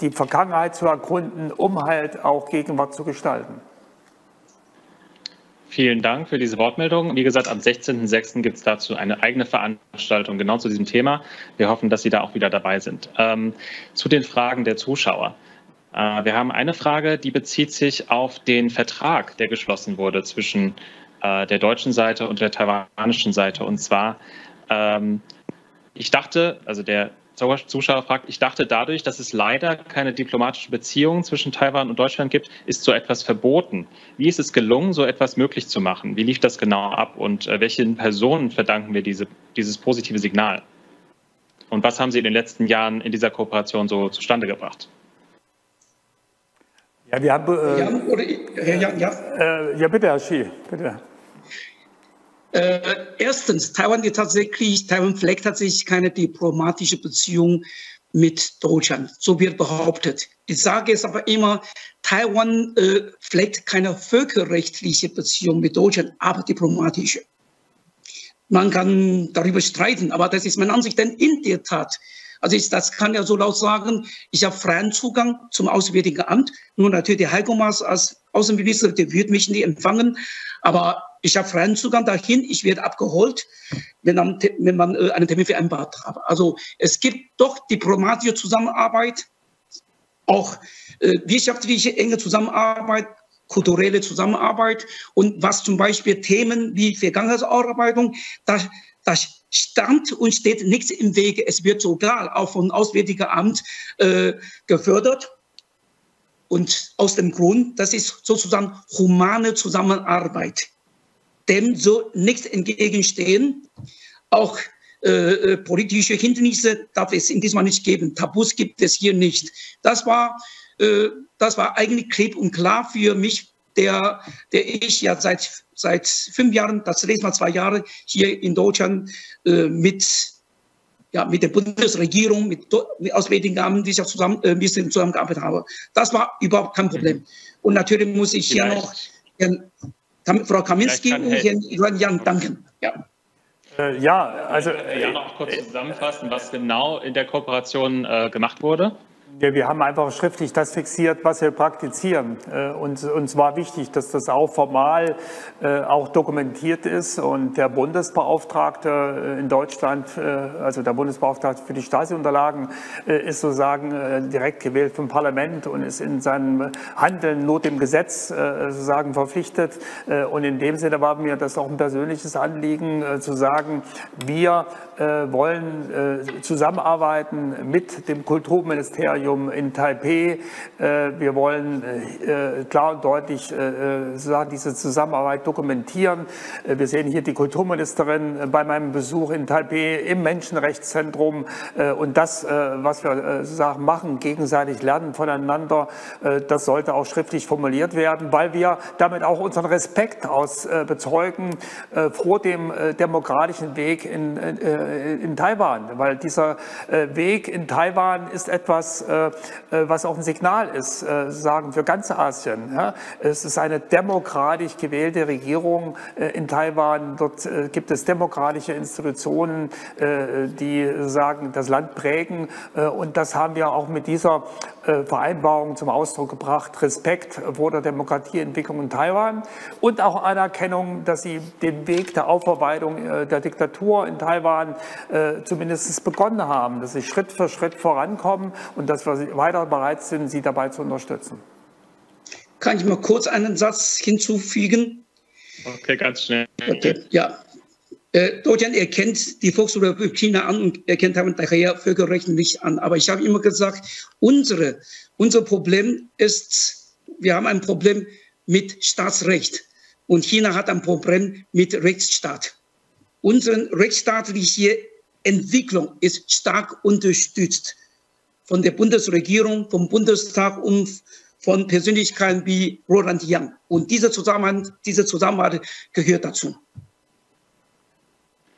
die Vergangenheit zu erkunden, um halt auch Gegenwart zu gestalten. Vielen Dank für diese Wortmeldung. Wie gesagt, am 16.06. gibt es dazu eine eigene Veranstaltung genau zu diesem Thema. Wir hoffen, dass Sie da auch wieder dabei sind. Ähm, zu den Fragen der Zuschauer. Äh, wir haben eine Frage, die bezieht sich auf den Vertrag, der geschlossen wurde zwischen äh, der deutschen Seite und der taiwanischen Seite. Und zwar ähm, ich dachte, also der Zuschauer fragt, ich dachte dadurch, dass es leider keine diplomatische Beziehung zwischen Taiwan und Deutschland gibt, ist so etwas verboten. Wie ist es gelungen, so etwas möglich zu machen? Wie lief das genau ab und äh, welchen Personen verdanken wir diese, dieses positive Signal? Und was haben Sie in den letzten Jahren in dieser Kooperation so zustande gebracht? Ja, wir haben. Äh, ja, oder, ja, ja. Äh, ja, bitte, Herr Xi, bitte. Äh, erstens, Taiwan die tatsächlich, Taiwan pflegt tatsächlich keine diplomatische Beziehung mit Deutschland, so wird behauptet. Ich sage es aber immer, Taiwan äh, pflegt keine völkerrechtliche Beziehung mit Deutschland, aber diplomatische. Man kann darüber streiten, aber das ist meine Ansicht, denn in der Tat, also ich, das kann ja so laut sagen, ich habe freien Zugang zum Auswärtigen Amt. Nur natürlich der Heiko Maas als Außenminister, der wird mich nie empfangen, aber ich habe freien Zugang dahin, ich werde abgeholt, wenn man, wenn man äh, einen Termin vereinbart hat. Also es gibt doch diplomatische Zusammenarbeit, auch äh, wirtschaftliche enge Zusammenarbeit, kulturelle Zusammenarbeit und was zum Beispiel Themen wie Vergangenheitsausarbeitung, da, da stand und steht nichts im Wege. Es wird sogar auch vom Auswärtigen Amt äh, gefördert. Und aus dem Grund, das ist sozusagen humane Zusammenarbeit dem so nichts entgegenstehen. Auch äh, äh, politische Hindernisse darf es in diesem Mal nicht geben. Tabus gibt es hier nicht. Das war, äh, das war eigentlich klipp und klar für mich, der, der ich ja seit, seit fünf Jahren, das letzte Mal zwei Jahre hier in Deutschland äh, mit ja, mit der Bundesregierung, mit, mit Auswärtigen Amt, die ich auch zusammen, äh, ein bisschen zusammengearbeitet habe. Das war überhaupt kein Problem. Und natürlich muss ich hier noch Frau Kaminski und Herrn Jan danken. Ja. Äh, ja, also. Äh, ja, noch kurz zusammenfassen, was genau in der Kooperation äh, gemacht wurde? Ja, wir haben einfach schriftlich das fixiert, was wir praktizieren. Äh, und uns war wichtig, dass das auch formal äh, auch dokumentiert ist. Und der Bundesbeauftragte äh, in Deutschland, also der Bundesbeauftragte für die Stasi-Unterlagen, ist sozusagen direkt gewählt vom Parlament und ist in seinem Handeln nur dem Gesetz sozusagen verpflichtet. Und in dem Sinne war mir das auch ein persönliches Anliegen, zu sagen, wir wollen zusammenarbeiten mit dem Kulturministerium Präsidium in Taipei. Äh, wir wollen äh, klar und deutlich äh, diese Zusammenarbeit dokumentieren. Wir sehen hier die Kulturministerin bei meinem Besuch in Taipei im Menschenrechtszentrum und das, was wir sozusagen machen, gegenseitig lernen voneinander, das sollte auch schriftlich formuliert werden, weil wir damit auch unseren Respekt aus bezeugen vor dem demokratischen Weg in, in, in Taiwan, weil dieser Weg in Taiwan ist etwas, äh, was auch ein Signal ist, äh, sagen für ganz Asien. Es ist eine demokratisch gewählte Regierung äh, in Taiwan. Dort gibt es demokratische Institutionen, die sagen, das Land prägen. Und das haben wir auch mit dieser Vereinbarung zum Ausdruck gebracht. Respekt vor der Demokratieentwicklung in Taiwan und auch Anerkennung, dass sie den Weg der Aufarbeitung der Diktatur in Taiwan zumindest begonnen haben, dass sie Schritt für Schritt vorankommen und dass wir weiter bereit sind, Sie dabei zu unterstützen. Kann ich mal kurz einen Satz hinzufügen? Okay, ganz schnell. Okay, ja. Äh, Deutschland erkennt die Volksrepublik China an und erkennt haben daher Völkerrecht nicht an. Aber ich habe immer gesagt, unsere, unser Problem ist, wir haben ein Problem mit Staatsrecht. Und China hat ein Problem mit Rechtsstaat. Unsere rechtsstaatliche Entwicklung ist stark unterstützt von der Bundesregierung, vom Bundestag und von Persönlichkeiten wie Roland Young. Und dieser Zusammenhang, diese Zusammenarbeit gehört dazu.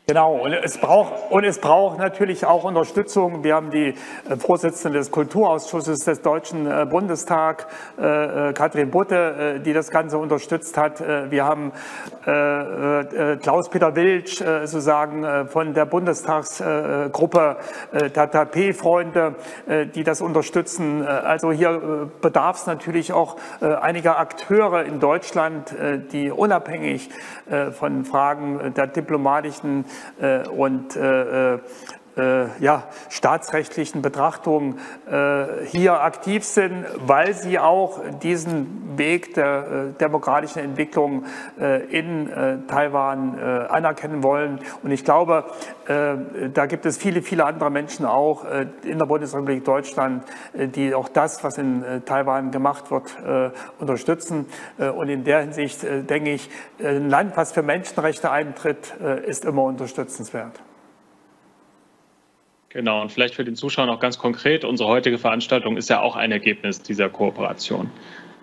Genau, und es, braucht, und es braucht natürlich auch Unterstützung. Wir haben die äh, Vorsitzende des Kulturausschusses des Deutschen äh, Bundestags, äh, äh, Katrin Butte, äh, die das Ganze unterstützt hat. Äh, wir haben Klaus-Peter Wilsch sozusagen von der Bundestagsgruppe der TAP-Freunde, die das unterstützen. also hier bedarf es natürlich auch einiger Akteure in Deutschland, die unabhängig von Fragen der diplomatischen äh, und äh, ja, staatsrechtlichen Betrachtungen äh, hier aktiv sind, weil sie auch diesen Weg der äh, demokratischen Entwicklung äh, in äh, Taiwan äh, anerkennen wollen. Und ich glaube, da gibt es viele, viele andere Menschen auch in der Bundesrepublik Deutschland, die auch das, was in Taiwan gemacht wird, unterstützen. und in der Hinsicht denke ich, ein Land, was für Menschenrechte eintritt, ist immer unterstützenswert. Genau, und vielleicht für den Zuschauer noch ganz konkret, unsere heutige Veranstaltung ist ja auch ein Ergebnis dieser Kooperation.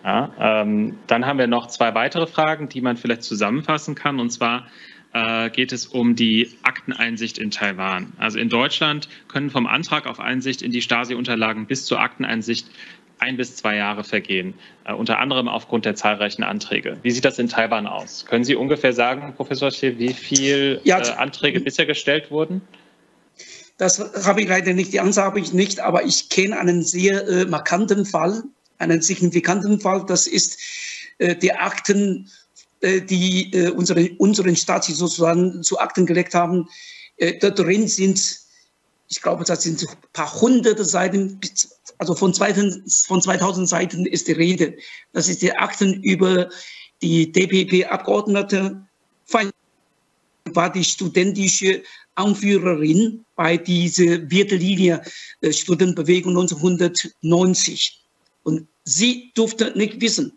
Ja, ähm, dann haben wir noch zwei weitere Fragen, die man vielleicht zusammenfassen kann. Und zwar äh, geht es um die Akteneinsicht in Taiwan. Also in Deutschland können vom Antrag auf Einsicht in die Stasi-Unterlagen bis zur Akteneinsicht ein bis zwei Jahre vergehen, äh, unter anderem aufgrund der zahlreichen Anträge. Wie sieht das in Taiwan aus? Können Sie ungefähr sagen, Professor Schill, wie viele äh, Anträge bisher gestellt wurden? Das habe ich leider nicht, die Antwort habe ich nicht, aber ich kenne einen sehr äh, markanten Fall, einen signifikanten Fall. Das ist äh, die Akten, äh, die äh, unsere, unseren Staat sozusagen zu Akten gelegt haben. Äh, da drin sind, ich glaube, das sind ein paar hunderte Seiten, also von 2000, von 2000 Seiten ist die Rede. Das ist die Akten über die DPP-Abgeordnete, war die studentische Anführerin bei dieser Viertellinie äh, Studentenbewegung 1990. Und sie durfte nicht wissen,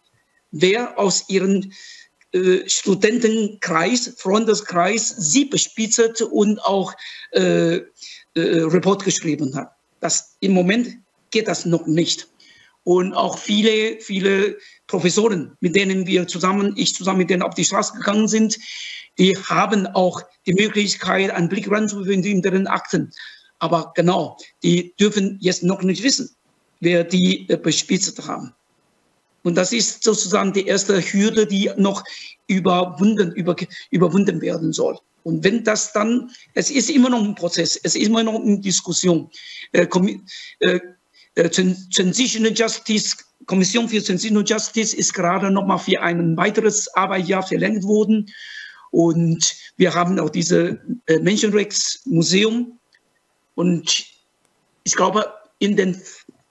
wer aus ihrem äh, Studentenkreis, Freundeskreis sie bespitzt und auch äh, äh, Report geschrieben hat. Das, Im Moment geht das noch nicht. Und auch viele, viele Professoren, mit denen wir zusammen, ich zusammen mit denen auf die Straße gegangen sind, die haben auch die Möglichkeit, einen Blick ranzuführen in deren Akten. Aber genau, die dürfen jetzt noch nicht wissen, wer die äh, bespitzt haben. Und das ist sozusagen die erste Hürde, die noch überwunden, über, überwunden werden soll. Und wenn das dann, es ist immer noch ein Prozess, es ist immer noch eine Diskussion. Äh, äh, Transitional Justice, Kommission für Transitional Justice ist gerade nochmal für ein weiteres Arbeitsjahr verlängert worden. Und wir haben auch dieses äh, Menschenrechtsmuseum. Und ich glaube, in den,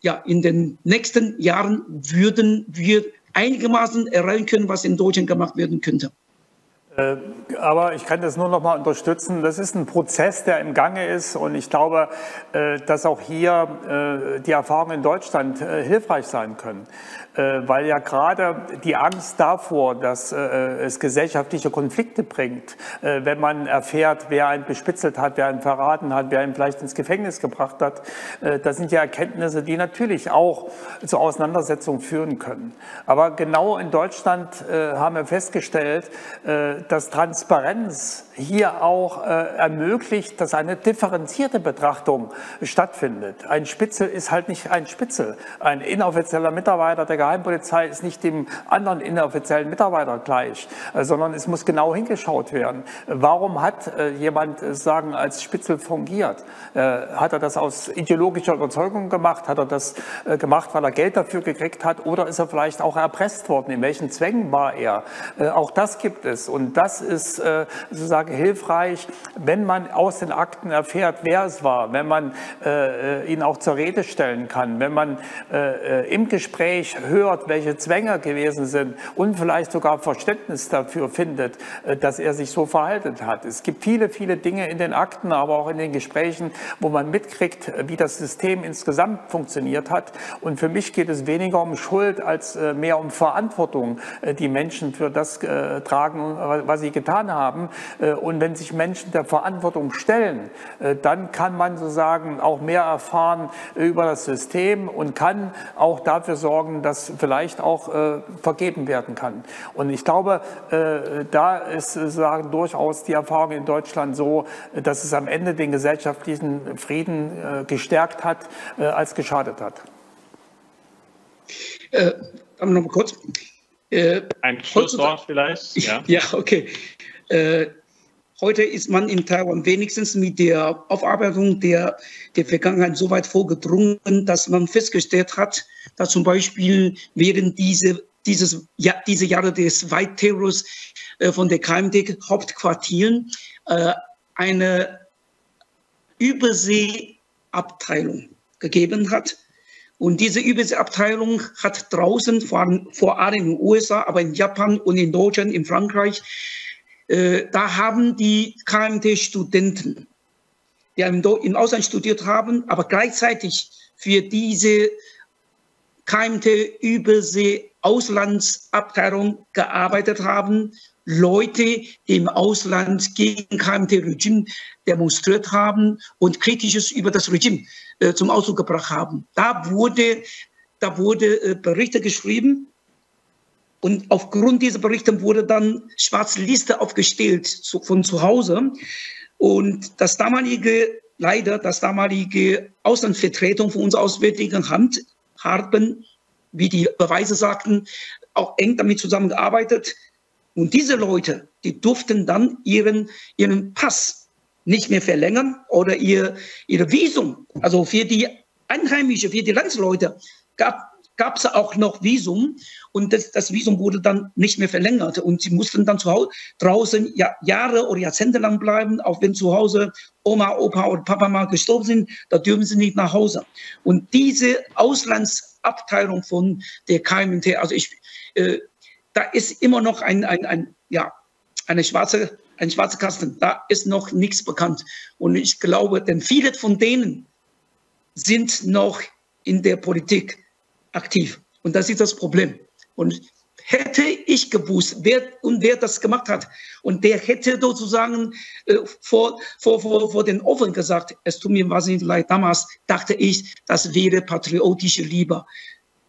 ja, in den nächsten Jahren würden wir einigermaßen erreichen können, was in Deutschland gemacht werden könnte. Äh, aber ich kann das nur noch mal unterstützen. Das ist ein Prozess, der im Gange ist. Und ich glaube, äh, dass auch hier äh, die Erfahrungen in Deutschland hilfreich sein können. Weil ja gerade die Angst davor, dass es gesellschaftliche Konflikte bringt, wenn man erfährt, wer einen bespitzelt hat, wer einen verraten hat, wer ihn vielleicht ins Gefängnis gebracht hat, das sind ja Erkenntnisse, die natürlich auch zu Auseinandersetzungen führen können. Aber genau in Deutschland haben wir festgestellt, dass Transparenz hier auch äh, ermöglicht, dass eine differenzierte Betrachtung stattfindet. Ein Spitzel ist halt nicht ein Spitzel. Ein inoffizieller Mitarbeiter der Geheimpolizei ist nicht dem anderen inoffiziellen Mitarbeiter gleich, äh, sondern es muss genau hingeschaut werden. Warum hat äh, jemand äh, sagen als Spitzel fungiert? Äh, hat er das aus ideologischer Überzeugung gemacht? Hat er das äh, gemacht, weil er Geld dafür gekriegt hat? Oder ist er vielleicht auch erpresst worden? In welchen Zwängen war er? auch das gibt es. Und das ist sozusagen hilfreich, wenn man aus den Akten erfährt, wer es war, wenn man äh, ihn auch zur Rede stellen kann, wenn man äh, im Gespräch hört, welche Zwänge gewesen sind und vielleicht sogar Verständnis dafür findet, äh, dass er sich so verhalten hat. Es gibt viele, viele Dinge in den Akten, aber auch in den Gesprächen, wo man mitkriegt, wie das System insgesamt funktioniert hat. Und für mich geht es weniger um Schuld als äh, mehr um Verantwortung, äh, die Menschen für das äh, tragen, was sie getan haben. Und und wenn sich Menschen der Verantwortung stellen, äh, dann kann man sozusagen auch mehr erfahren äh, über das System und kann auch dafür sorgen, dass vielleicht auch äh, vergeben werden kann. Und ich glaube, da ist sozusagen durchaus die Erfahrung in Deutschland so, dass es am Ende den gesellschaftlichen Frieden gestärkt hat, als geschadet hat. Äh, noch mal kurz. Äh, Ein Schlusswort vielleicht. Ja, ja okay. Äh, Heute ist man in Taiwan wenigstens mit der Aufarbeitung der, der Vergangenheit so weit vorgedrungen, dass man festgestellt hat, dass zum Beispiel während diese, dieses, ja, diese Jahre des White Terrors äh, von der KMT-Hauptquartieren äh, eine Überseeabteilung gegeben hat. Und diese Überseeabteilung hat draußen, vor, vor allem in den USA, aber in Japan und in Deutschland, in Frankreich, äh, da haben die KMT-Studenten, die im Ausland studiert haben, aber gleichzeitig für diese KMT-Übersee-Auslandsabteilung gearbeitet haben, Leute, im Ausland gegen KMT-Regime demonstriert haben und Kritisches über das Regime äh, zum Ausdruck gebracht haben. Da wurde, da wurde äh, Berichte geschrieben und aufgrund dieser Berichte wurde dann schwarze Liste aufgestellt zu, von zu Hause. Und das damalige, leider, das damalige Auslandsvertretung von unserer Auswärtigen Hand haben, wie die Beweise sagten, auch eng damit zusammengearbeitet. Und diese Leute, die durften dann ihren, ihren Pass nicht mehr verlängern oder ihr, ihre Visum, also für die Einheimische, für die Landsleute, gab gab es auch noch Visum und das, das, Visum wurde dann nicht mehr verlängert und sie mussten dann zu Hause draußen ja, Jahre oder Jahrzehnte lang bleiben, auch wenn zu Hause Oma, Opa oder Papa mal gestorben sind, da dürfen sie nicht nach Hause. Und diese Auslandsabteilung von der KMT, also ich, äh, da ist immer noch ein, ein, ein ja, eine schwarze, ein schwarzer Kasten. Da ist noch nichts bekannt. Und ich glaube, denn viele von denen sind noch in der Politik aktiv. Und das ist das Problem. Und hätte ich gewusst, wer und wer das gemacht hat, und der hätte sozusagen äh, vor, vor, vor, vor den Ofen gesagt, es tut mir wahnsinnig leid, damals dachte ich, das wäre patriotische Liebe.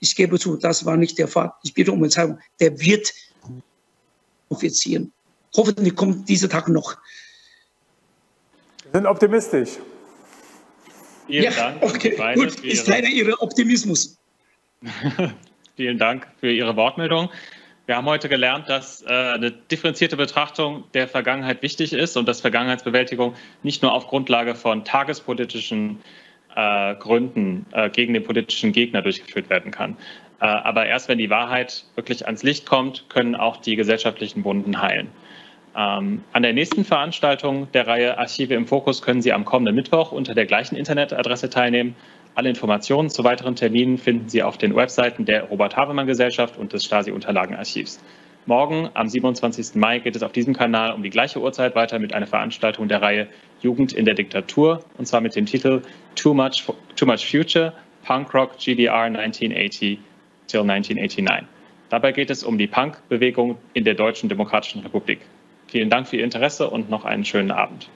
Ich gebe zu, das war nicht der Fall. Ich bitte um Entscheidung. Der wird offizieren. Hoffentlich kommt dieser Tag noch. Wir sind optimistisch. Vielen ja, Dank. Okay, gut, ist leider Ihr Optimismus. Vielen Dank für Ihre Wortmeldung. Wir haben heute gelernt, dass äh, eine differenzierte Betrachtung der Vergangenheit wichtig ist und dass Vergangenheitsbewältigung nicht nur auf Grundlage von tagespolitischen äh, Gründen äh, gegen den politischen Gegner durchgeführt werden kann. Äh, aber erst wenn die Wahrheit wirklich ans Licht kommt, können auch die gesellschaftlichen Wunden heilen. Ähm, an der nächsten Veranstaltung der Reihe Archive im Fokus können Sie am kommenden Mittwoch unter der gleichen Internetadresse teilnehmen. Alle Informationen zu weiteren Terminen finden Sie auf den Webseiten der Robert-Havemann-Gesellschaft und des Stasi-Unterlagenarchivs. Morgen, am 27. Mai, geht es auf diesem Kanal um die gleiche Uhrzeit weiter mit einer Veranstaltung der Reihe Jugend in der Diktatur, und zwar mit dem Titel Too Much, Too Much Future, Punk Rock GDR 1980 till 1989. Dabei geht es um die Punk-Bewegung in der Deutschen Demokratischen Republik. Vielen Dank für Ihr Interesse und noch einen schönen Abend.